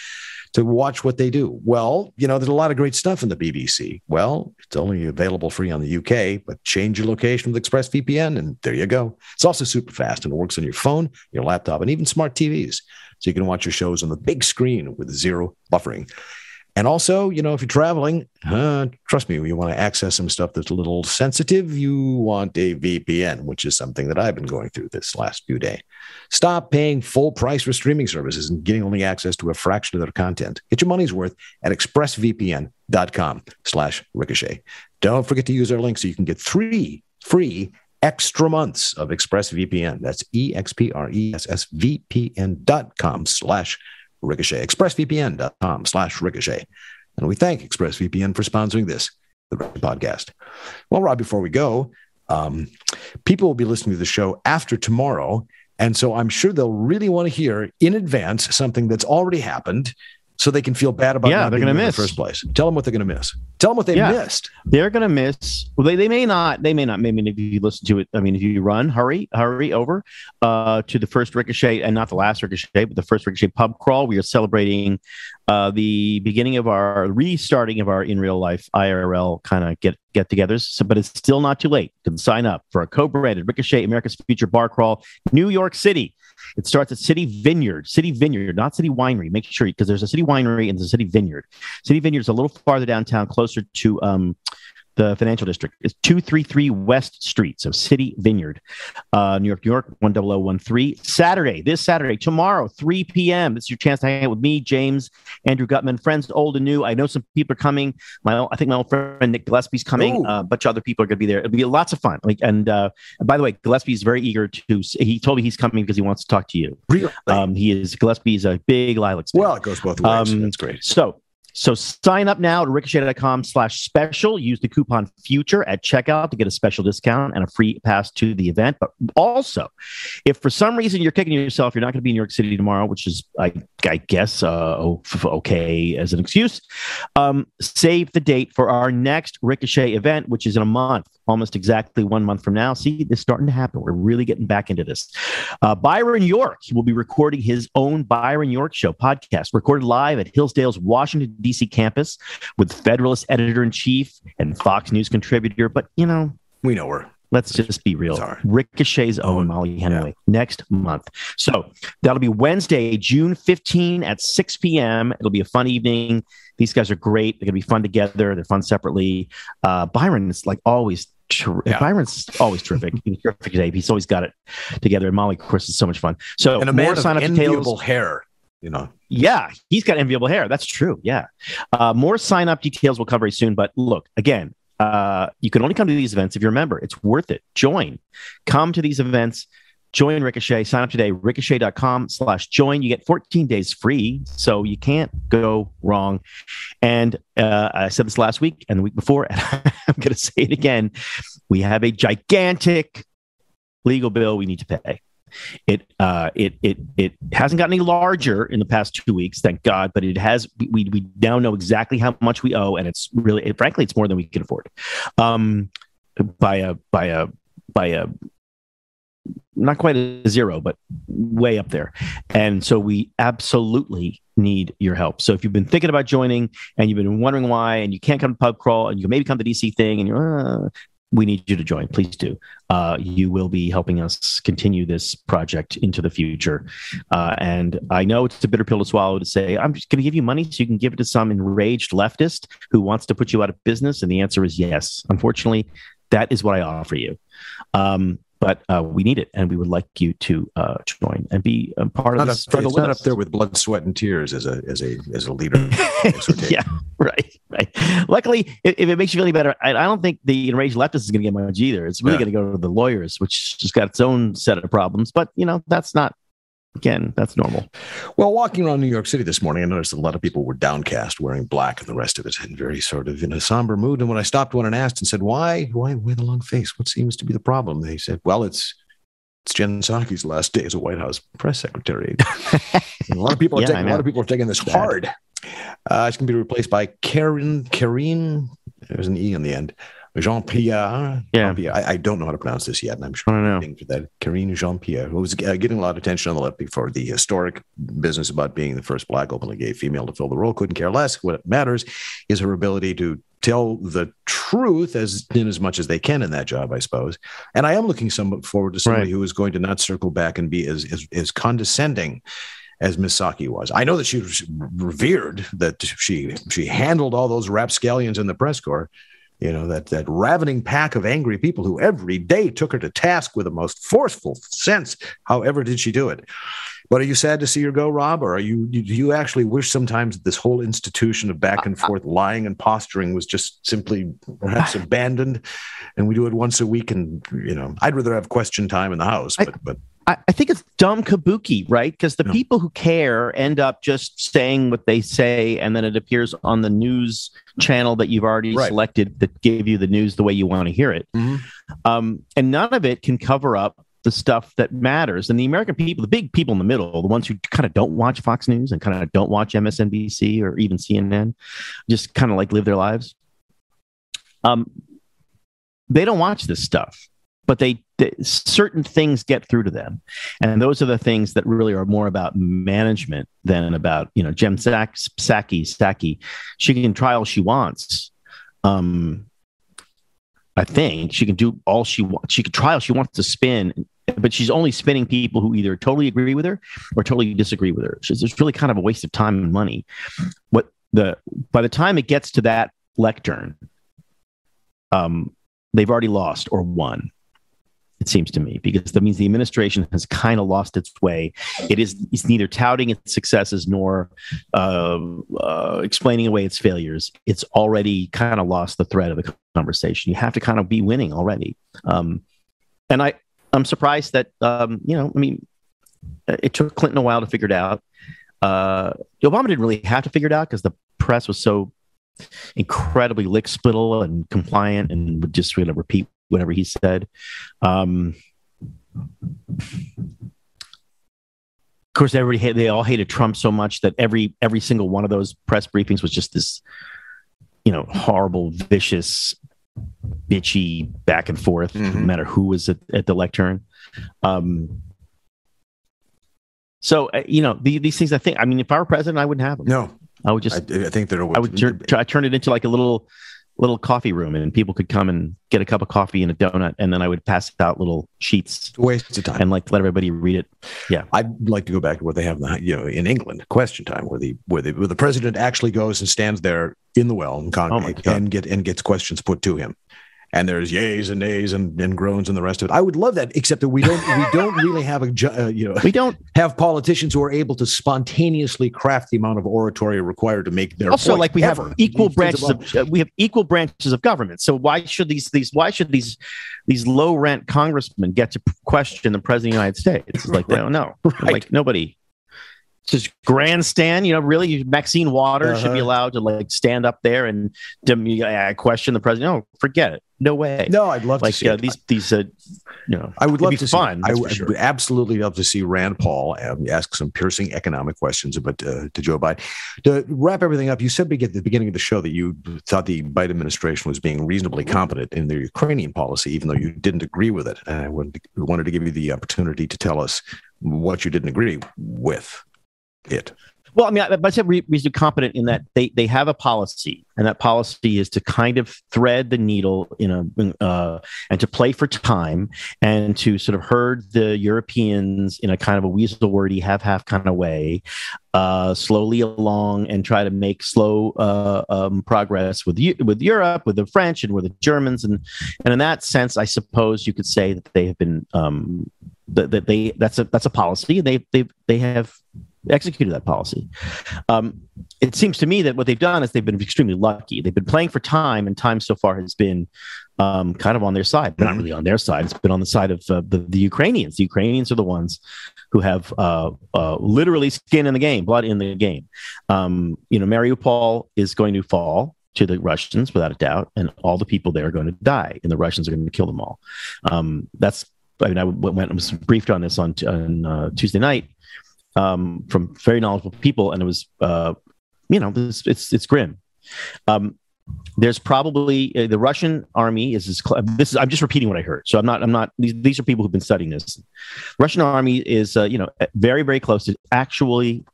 to watch what they do. Well, you know, there's a lot of great stuff in the BBC. Well, it's only available free on the UK, but change your location with ExpressVPN and there you go. It's also super fast and it works on your phone, your laptop, and even smart TVs. So you can watch your shows on the big screen with zero buffering. And also, you know, if you're traveling, uh, trust me, you want to access some stuff that's a little sensitive, you want a VPN, which is something that I've been going through this last few days. Stop paying full price for streaming services and getting only access to a fraction of their content. Get your money's worth at expressvpn.com slash ricochet. Don't forget to use our link so you can get three free extra months of ExpressVPN. That's E-X-P-R-E-S-S-V-P-N dot com slash ricochet. ExpressVPN dot com slash ricochet. And we thank ExpressVPN for sponsoring this, the podcast. Well, Rob, before we go, um, people will be listening to the show after tomorrow. And so I'm sure they'll really want to hear in advance something that's already happened so they can feel bad about yeah, not they're there in miss. the first place. Tell them what they're going to miss. Tell them what they Yeah. missed. They're going to miss. Well, they, they may not. They may not. Maybe if you listen to it. I mean, if you run, hurry, hurry over uh, to the first Ricochet, and not the last Ricochet, but the first Ricochet pub crawl. We are celebrating uh, the beginning of our restarting of our in real life IRL kind of get get togethers. So, but it's still not too late. You can sign up for a co-branded Ricochet America's Future Bar Crawl, New York City. It starts at City Vineyard, City Vineyard, not City Winery. Make sure because there's a City Winery and a City Vineyard. City Vineyard is a little farther downtown, closer to um, the financial district. It's 233 West Street, so City Vineyard, uh, New York, New York, 10013. Saturday, this Saturday, tomorrow, 3 p.m. It's your chance to hang out with me, James, Andrew Gutman, friends old and new. I know some people are coming. My, I think my old friend Nick Gillespie's coming. Uh, a bunch of other people are going to be there. It'll be lots of fun. Like, and uh, by the way, Gillespie's very eager to. He told me he's coming because he wants to talk to you. Really? Um, he is Gillespie's a big Lileks. fan. well, it goes both ways. Um, That's great. So, so sign up now to ricochet.com slash special. Use the coupon future at checkout to get a special discount and a free pass to the event. But also, if for some reason you're kicking yourself, you're not going to be in New York City tomorrow, which is, I, I guess, uh, okay as an excuse, um, save the date for our next Ricochet event, which is in a month, almost exactly one month from now. See, this is starting to happen. We're really getting back into this. Uh, Byron York will be recording his own Byron York Show podcast, recorded live at Hillsdale's Washington, D.C. campus with Federalist editor in chief and Fox News contributor. But, you know, We know her. let's just be real. Right. Ricochet's own Mollie Hemingway next month. So that'll be Wednesday, June 15 at 6 p.m. It'll be a fun evening. These guys are great. They're going to be fun together. They're fun separately. Uh, Byron is like always. Ter- Yeah. Byron's always terrific. He's terrific today. He's always got it together. And Mollie, of course, is so much fun. So And a more man of sign up enviable details. hair. You know, Yeah, he's got enviable hair. That's true. Yeah. Uh, more sign up details will come very soon. But look, again, uh, you can only come to these events if you're a member. It's worth it. Join. Come to these events. Join Ricochet. Sign up today. Ricochet.com slash join. You get 14 days free. So you can't go wrong. And uh, I said this last week and the week before, and I'm going to say it again. We have a gigantic legal bill we need to pay. It uh, it it it hasn't gotten any larger in the past two weeks, thank God. But it has. We we now know exactly how much we owe, and it's really, frankly, it's more than we can afford. Um, by a by a by a not quite a zero, but way up there. And so we absolutely need your help. So if you've been thinking about joining and you've been wondering why, and you can't come to pub crawl, and you maybe come to DC thing, and you're, uh, we need you to join. Please do. Uh, you will be helping us continue this project into the future. Uh, and I know it's a bitter pill to swallow to say, I'm just going to give you money so you can give it to some enraged leftist who wants to put you out of business. And the answer is yes. Unfortunately, that is what I offer you. Um, but uh, we need it, and we would like you to uh, join and be a part of the struggle it's not us. up there with blood, sweat, and tears as a as a as a leader. yeah, right, right. Luckily, if, if it makes you feel any better, I, I don't think the enraged leftist is going to get much either. It's really Yeah. going to go to the lawyers, which just got its own set of problems. But you know, that's not. Again, that's normal. Well, walking around New York City this morning, I noticed a lot of people were downcast, wearing black, and the rest of it, and very sort of in a somber mood. And when I stopped one and asked and said, "Why, why, why the long face? What seems to be the problem?" They said, "Well, it's it's Jen Psaki's last day as a White House press secretary." A lot of people are Yeah, taking a lot of people are taking this hard. Uh, it's going to be replaced by Karen Karine. There's an e on the end. Jean Pierre. Yeah. I, I don't know how to pronounce this yet, and I'm sure I don't know. for that. Karine Jean Pierre, who was uh, getting a lot of attention on the left before the historic business about being the first black openly gay female to fill the role. Couldn't care less. What matters is her ability to tell the truth as in as much as they can in that job, I suppose. And I am looking some forward to somebody Right. who is going to not circle back and be as as, as condescending as Miss Psaki was. I know that she was revered, that she she handled all those rapscallions in the press corps, you know, that that ravening pack of angry people who every day took her to task with the most forceful sense. However, did she do it? But are you sad to see her go, Rob, or are you do you actually wish sometimes that this whole institution of back and uh, uh. forth lying and posturing was just simply perhaps abandoned, and we do it once a week? And you know, I'd rather have question time in the house, but but I, I think it's dumb kabuki, right? Because the people who care end up just saying what they say, and then it appears on the news channel that you've already Right. selected that gave you the news the way you want to hear it. Um, and none of it can cover up the stuff that matters. And the American people, the big people in the middle, the ones who kind of don't watch Fox News and kind of don't watch MSNBC or even CNN, just kind of like live their lives. Um, they don't watch this stuff, but they certain things get through to them, and those are the things that really are more about management than about you know Jem Sack, Psaki Saki. She can try all she wants. Um, I think she can do all she wants. She can try all she wants to spin, but she's only spinning people who either totally agree with her or totally disagree with her. It's really kind of a waste of time and money. What the by the time it gets to that lectern, um, they've already lost or won. It seems to me because that means the administration has kind of lost its way. It is it's neither touting its successes nor uh, uh, explaining away its failures. It's already kind of lost the thread of the conversation. You have to kind of be winning already. Um, and I I'm surprised that um, you know I mean it took Clinton a while to figure it out. Uh, Obama didn't really have to figure it out because the press was so incredibly lick spittle and compliant and would just sort of repeat whatever he said. Um, of course, everybody they all hated Trump so much that every every single one of those press briefings was just this, you know, horrible, vicious, bitchy back and forth, no matter who was at, at the lectern. Um, so uh, you know the, these things. I think. I mean, if I were president, I wouldn't have them. No, I would just. I, I think that I would turn, try, turn it into like a little little coffee room, and people could come and get a cup of coffee and a donut, and then I would pass out little sheets. waste of time. And like let everybody read it. Yeah. I'd like to go back to what they have in the, you know in England, question time, where the where the where the president actually goes and stands there in the well and, con- Oh and get and gets questions put to him. And there's yays and nays and, and groans and the rest of it. I would love that, except that we don't we don't really have a uh, you know we don't. have politicians who are able to spontaneously craft the amount of oratory required to make their also point like we ever. have equal These branches of uh, we have equal branches of government. So why should these these why should these these low rent congressmen get to question the president of the united states? It's like they don't know. Like nobody just grandstand you know really maxine waters should be Uh-huh. allowed to like stand up there and uh, question the president no forget it no way No, I'd love like to see uh, these these uh, you know I would love to fun see. I would sure. absolutely love to see Rand Paul um, ask some piercing economic questions about uh, to Joe Biden. To wrap everything up, you said at the beginning of the show that you thought the Biden administration was being reasonably competent in their Ukrainian policy, even though you didn't agree with it. And I wanted to give you the opportunity to tell us what you didn't agree with it. Well, I mean, I, I said re- reasonably competent in that they they have a policy, and that policy is to kind of thread the needle in a uh, and to play for time and to sort of herd the Europeans in a kind of a weasel wordy have half kind of way, uh, slowly along and try to make slow uh, um, progress with with Europe, with the French, and with the Germans, and and in that sense, I suppose you could say that they have been um, that, that they that's a that's a policy, they they they have executed that policy. Um, it seems to me that what they've done is they've been extremely lucky. They've been playing for time, and time so far has been um, kind of on their side, but not really on their side. It's been on the side of uh, the, the Ukrainians. The Ukrainians are the ones who have uh, uh, literally skin in the game, blood in the game. Um, you know, Mariupol is going to fall to the Russians without a doubt, and all the people there are going to die, and the Russians are going to kill them all. Um, that's I mean, I went and was briefed on this on, on uh, Tuesday night um, from very knowledgeable people, and it was, uh, you know, it's it's, it's grim. Um, there's probably uh, the Russian army is, is cl- this is I'm just repeating what I heard, so I'm not I'm not these these are people who've been studying this. Russian army is uh, you know very very close to actually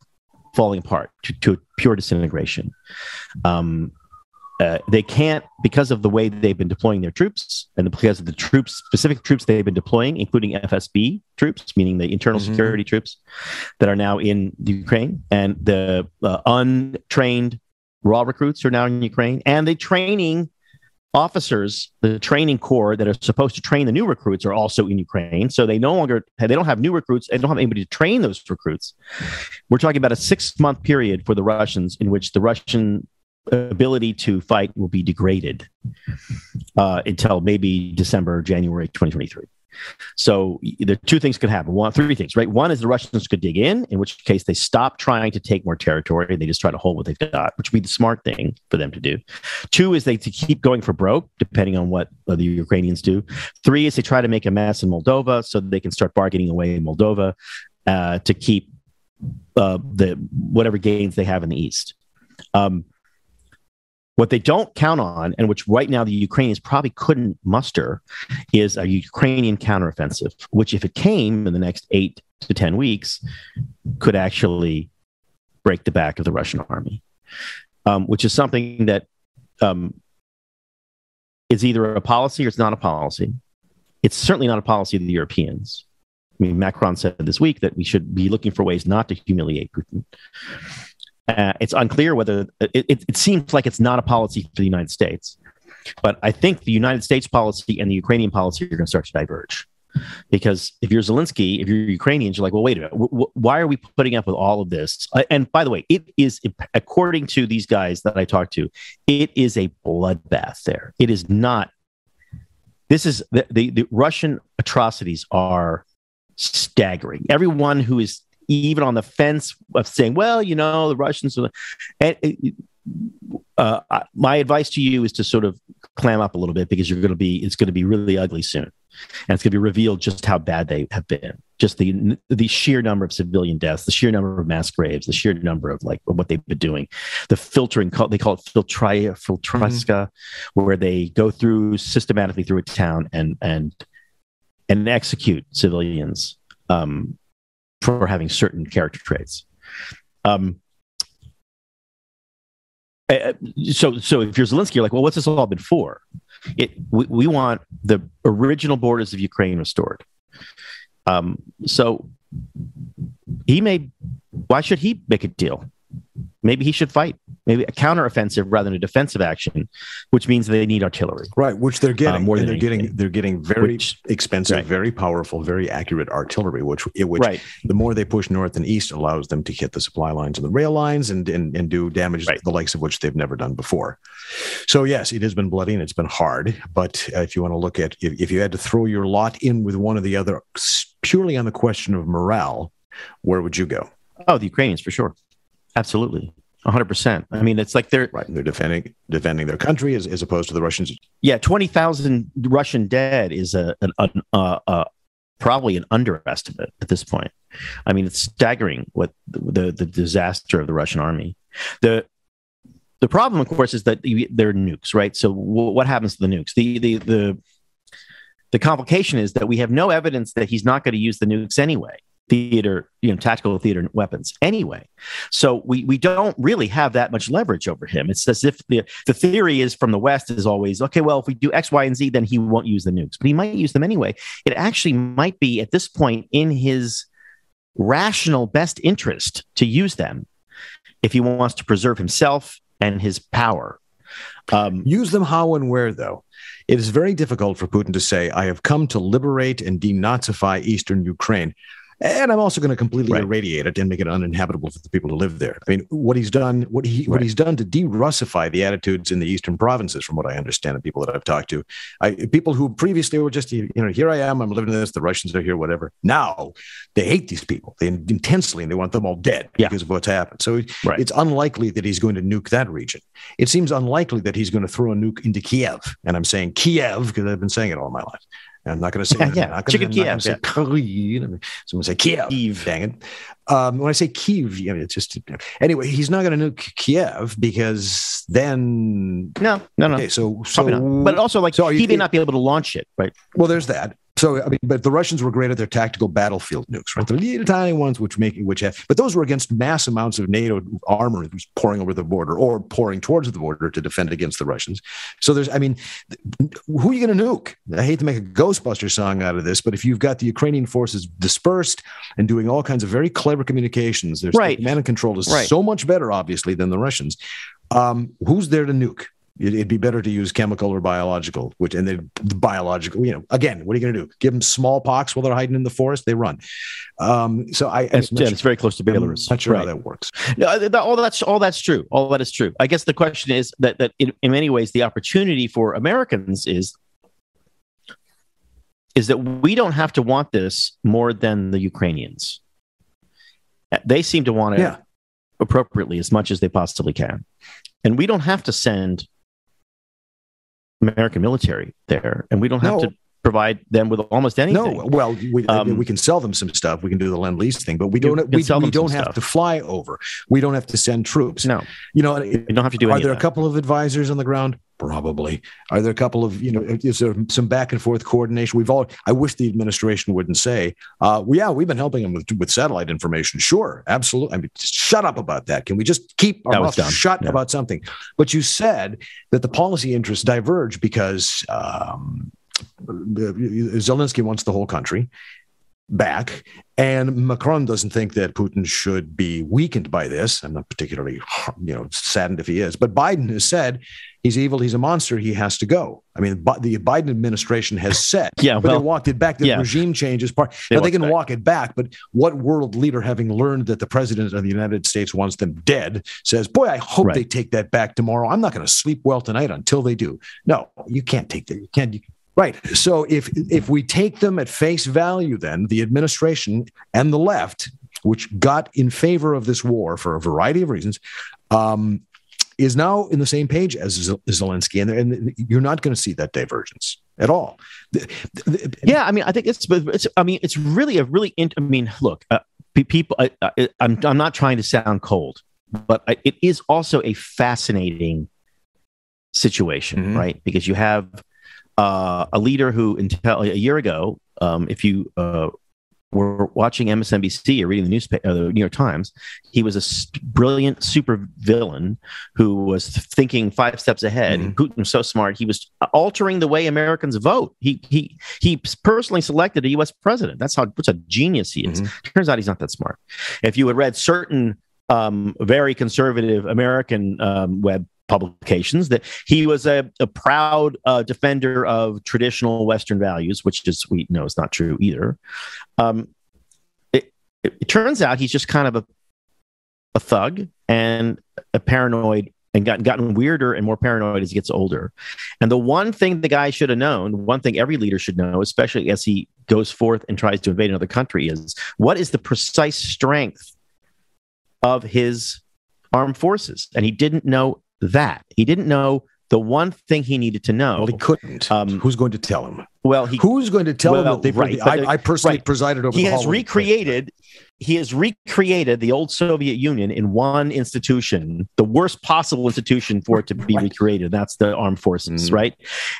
falling apart to, to pure disintegration. Um, uh, they can't because of the way they've been deploying their troops and because of the troops specific troops they've been deploying including fsb troops meaning the internal Mhm. security troops that are now in the ukraine and the uh, untrained raw recruits are now in ukraine and the training officers the training corps that are supposed to train the new recruits are also in ukraine so they no longer they don't have new recruits they don't have anybody to train those recruits we're talking about a six month period for the russians in which the russian ability to fight will be degraded uh, until maybe December, January 2023. So the two things could happen. One, three things, right? One is the Russians could dig in, in which case they stop trying to take more territory. They just try to hold what they've got, which would be the smart thing for them to do. Two is they to keep going for broke, depending on what the Ukrainians do. Three is they try to make a mess in Moldova so they can start bargaining away in Moldova uh, to keep uh, the whatever gains they have in the east. Um, what they don't count on, and which right now the Ukrainians probably couldn't muster, is a Ukrainian counteroffensive, which, if it came in the next eight to 10 weeks, could actually break the back of the Russian army, um, which is something that um, is either a policy or it's not a policy. It's certainly not a policy of the Europeans. I mean, Macron said this week that we should be looking for ways not to humiliate Putin. Uh, it's unclear whether it, it, it seems like it's not a policy for the United States. But I think the United States policy and the Ukrainian policy are going to start to diverge. Because if you're Zelensky, if you're Ukrainians, you're like, well, wait a minute, w- w- why are we putting up with all of this? Uh, And by the way, it is, according to these guys that I talked to, it is a bloodbath there. It is not. This is the, the, the Russian atrocities are staggering. Everyone who is even on the fence of saying, well, you know, the Russians, are, and uh, my advice to you is to sort of clam up a little bit because you're going to be, it's going to be really ugly soon. And it's going to be revealed just how bad they have been. Just the the sheer number of civilian deaths, the sheer number of mass graves, the sheer number of like what they've been doing, the filtering. They call it filtria, filtraska, where they go through systematically through a town and and and execute civilians um, for having certain character traits. Um, uh, so, so if you're Zelensky, you're like, well, what's this all been for? It we, we want the original borders of Ukraine restored. Um, so he may. Why should he make a deal? Maybe he should fight. Maybe a counteroffensive rather than a defensive action, which means they need artillery. Right, which they're getting. Uh, more and than they're getting they're getting very Which- expensive, right. very powerful, very accurate artillery. Which which Right. the more they push north and east allows them to hit the supply lines and the rail lines and and, and do damage Right. the likes of which they've never done before. So yes, it has been bloody and it's been hard. But uh, if you want to look at if, if you had to throw your lot in with one or the other purely on the question of morale, where would you go? Oh, the Ukrainians for sure, absolutely, hundred percent. I mean, it's like they're Right, they're defending defending their country as, as opposed to the Russians. yeah, twenty thousand Russian dead is a an, an uh, uh, probably an underestimate at this point. I mean, it's staggering what the the disaster of the Russian army. The the problem, of course, is that they're nukes, right? So w- what happens to the nukes? The the the the complication is that we have no evidence that he's not going to use the nukes anyway. Theater, you know, tactical theater and weapons anyway. So we we don't really have that much leverage over him. It's as if the the theory is from the West is always okay. Well, if we do X, Y, and Z, then he won't use the nukes, but he might use them anyway. It actually might be at this point in his rational best interest to use them if he wants to preserve himself and his power. Um, Use them how and where, though. It is very difficult for Putin to say, I have come to liberate and denazify Eastern Ukraine. And I'm also going to completely Right. irradiate it and make it uninhabitable for the people to live there. I mean, what he's done, what he what he's done to de-Russify the attitudes in the eastern provinces, from what I understand, of people that I've talked to, I, people who previously were just, you know, here I am, I'm living in this, the Russians are here, whatever. Now they hate these people they intensely, and they want them all dead Yeah. because of what's happened. So Right. it's unlikely that he's going to nuke that region. It seems unlikely that he's going to throw a nuke into Kiev. And I'm saying Kiev because I've been saying it all my life. I'm not going to say Yeah, yeah. not gonna- Chicken Kiev, say Kyiv. So I'm going to say Kiev. Kyiv. Dang it. Um, when I say Kiev, I mean, it's just anyway. He's not going to nuke Kiev because then no, no, no. okay. So so. But also, like, So are you he may not be able to launch it, right? well, there's that. So I mean, but the Russians were great at their tactical battlefield nukes, right? The little tiny ones, which make which have, but those were against mass amounts of NATO armor that was pouring over the border or pouring towards the border to defend against the Russians. So there's, I mean, who are you going to nuke? I hate to make a Ghostbuster song out of this, but if you've got the Ukrainian forces dispersed and doing all kinds of very clever communications, there's Right. command and control is Right. so much better, obviously, than the Russians. Um, who's there to nuke? It- It'd be better to use chemical or biological, which and then biological. You know, again, what are you going to do? Give them smallpox while they're hiding in the forest? They run. Um, so I, It's, yeah, it's very close to sure- I'm not sure how that works. No, all that's all that's true. All that is true. I guess the question is that that in, in many ways the opportunity for Americans is is that we don't have to want this more than the Ukrainians. They seem to want it Yeah. appropriately as much as they possibly can, and we don't have to send American military there, and we don't have No. to provide them with almost anything. No, well, we, Um, we can sell them some stuff. We can do the lend lease thing, but we don't. We, we don't have stuff. to fly over. We don't have to send troops. no, You know, we don't have to do are there a couple of advisors on the ground? Probably. Are there a couple of you know? Is there some back and forth coordination? We've all. I wish the administration wouldn't say, uh, well, "Yeah, we've been helping them with, with satellite information." Sure, absolutely. I mean, shut up about that. Can we just keep our mouth shut Yeah. about something? But you said that the policy interests diverge because um, Zelensky wants the whole country back. And Macron doesn't think that Putin should be weakened by this. I'm not particularly, you know, saddened if he is. But Biden has said he's evil, he's a monster, he has to go. I mean, the Biden administration has said, Yeah, but well, they walked it back. The yeah. regime change is part. They now they can back. walk it back, but what world leader, having learned that the president of the United States wants them dead, says, "Boy, I hope Right. they take that back tomorrow. I'm not going to sleep well tonight until they do." No, you can't take that. You can't. You, Right. So if if we take them at face value, then the administration and the left, which got in favor of this war for a variety of reasons, um, is now in the same page as Zelensky, and, and you're not going to see that divergence at all. The- the- yeah i mean i think it's, it's i mean it's really a really int- i mean look uh, people I, I, i'm i'm not trying to sound cold but I, it is also a fascinating situation Mhm. right because you have uh, a leader who until a year ago um, if you uh, were watching MSNBC or reading the newspaper, uh, the New York Times, he was a brilliant super villain who was thinking five steps ahead. Mhm. Putin was so smart; he was altering the way Americans vote. He he he personally selected a U.S. president. That's how what's a genius he is. Turns out he's not that smart. If you had read certain um, very conservative American um, web publications that he was a, a proud uh, defender of traditional Western values, which is we know is not true either. Um, it, it, it turns out he's just kind of a, a thug and a paranoid and gotten gotten weirder and more paranoid as he gets older. And the one thing the guy should have known, one thing every leader should know, especially as he goes forth and tries to invade another country, is what is the precise strength of his armed forces? And he didn't know that. He didn't know the one thing he needed to know. well, he couldn't. Um, Who's going to tell him? well, he Who's going to tell him well, that they? right, I, I personally right. presided over. he has recreated he has recreated the old soviet union in one institution the worst possible institution for it to be Right. recreated that's the armed forces Mhm. right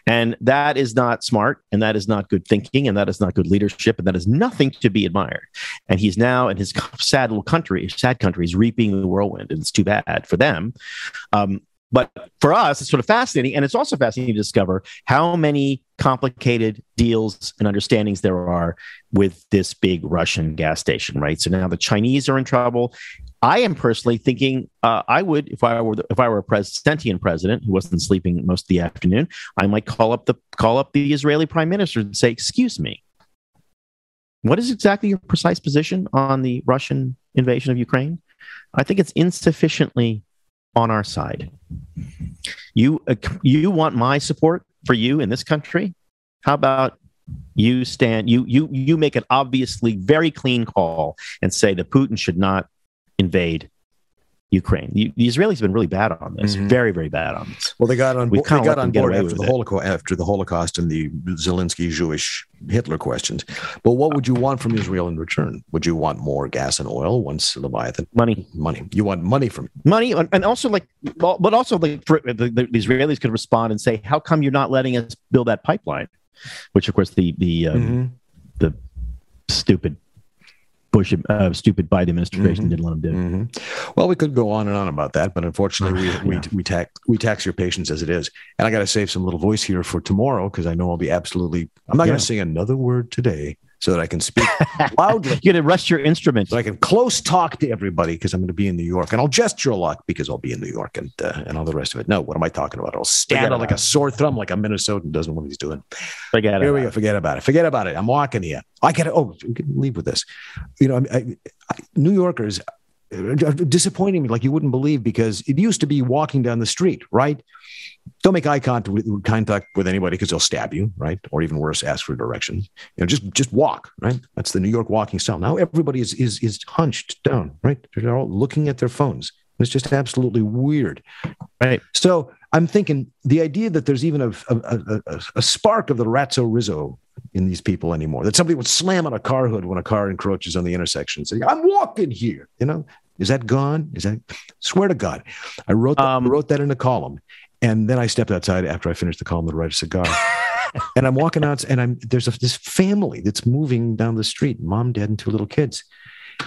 and that is not smart and that is not good thinking and that is not good leadership and that is nothing to be admired and he's now in his sad little country sad country is reaping the whirlwind and it's too bad for them um, but for us, it's sort of fascinating. And it's also fascinating to discover how many complicated deals and understandings there are with this big Russian gas station, right? So now the Chinese are in trouble. I am personally thinking uh, I would, if I were if I were a presidentian president who wasn't sleeping most of the afternoon, I might call up the call up the Israeli prime minister and say, "Excuse me, what is exactly your precise position on the Russian invasion of Ukraine?" I think it's insufficiently on our side. You uh, you want my support for you in this country? How about you stand you you you make an obviously very clean call and say that Putin should not invade Ukraine. You, the Israelis have been really bad on this, Mhm. very very bad on this. Well, they got on. We've They kinda got on board after the it. Holocaust, after the Holocaust and the Zelensky Jewish Hitler questions. But what would you want from Israel in return? Would you want more gas and oil once Leviathan Money, money? You want money from money, and also like, but also like for, the, the Israelis could respond and say, "How come you're not letting us build that pipeline?" which of course the the um, Mm-hmm. the stupid Bush, uh, stupid Biden administration didn't let him do. Mhm. Well, we could go on and on about that, but unfortunately, we we, we tax we tax your patience as it is. And I got to save some little voice here for tomorrow because I know I'll be absolutely. I'm not Yeah. going to say another word today so that I can speak loudly. You got to rest your instrument. So I can close talk to everybody because I'm going to be in New York, and I'll gesture a lot because I'll be in New York and uh, and all the rest of it. No, what am I talking about? I'll stand out like a sore thumb, like a Minnesotan doesn't know what he's doing. Forget Here it. we go. Forget about it. Forget about it. I'm walking here. I got to. Oh, we can leave with this. You know, I, I, New Yorkers disappointing me like you wouldn't believe because it used to be walking down the street, right? Don't make eye contact with, contact with anybody because they'll stab you, right? Or even worse, ask for directions. You know, just just walk, right? That's the New York walking style. Now everybody is is is hunched down, right? They're all looking at their phones. It's just absolutely weird. Right. So I'm thinking the idea that there's even a, a, a, a- spark of the Ratso Rizzo in these people anymore, that somebody would slam on a car hood when a car encroaches on the intersection and say, I'm walking here. You know, is that gone? Is that, swear to God. I wrote, that, Um, I wrote that in a column. And then I stepped outside after I finished the column to write a cigar. and I'm walking out and I'm, there's a, this family that's moving down the street, mom, dad, and two little kids.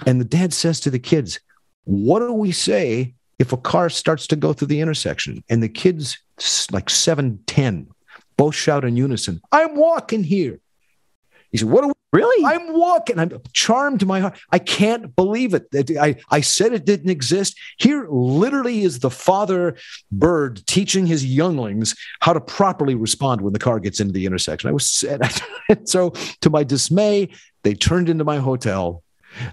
And the dad says to the kids, what do we say if a car starts to go through the intersection and the kids like 7 10 both shout in unison i'm walking here he said what do we Really? I'm walking. I'm charmed to my heart. I can't believe it. That I, I said it didn't exist. Here literally is the father bird teaching his younglings how to properly respond when the car gets into the intersection. I was sad. so to my dismay, they turned into my hotel.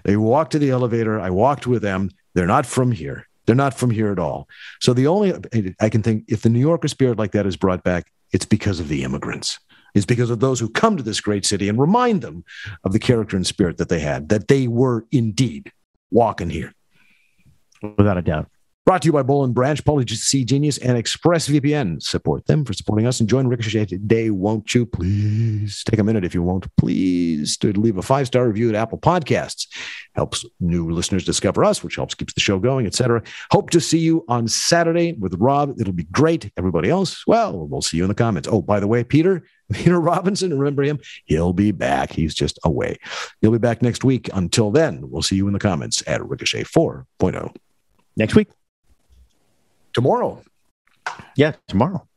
They walked to the elevator. I walked with them. They're not from here. They're not from here at all. So the only I can think if the New Yorker spirit like that is brought back, it's because of the immigrants. It's because of those who come to this great city and remind them of the character and spirit that they had, that they were indeed walking here. Without a doubt. Brought to you by Boll and Branch, Policy Genius, and ExpressVPN. Support them for supporting us and join Ricochet today, won't you? Please take a minute if you won't. Please to leave a five star review at Apple Podcasts. Helps new listeners discover us, which helps keeps the show going, etc. Hope to see you on Saturday with Rob. It'll be great. Everybody else, well, we'll see you in the comments. Oh, by the way, Peter, Peter Robinson, remember him? He'll be back. He's just away. He'll be back next week. Until then, we'll see you in the comments at Ricochet 4.0 Next week. Tomorrow. Yeah, tomorrow.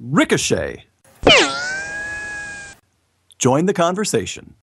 Ricochet. Join the conversation.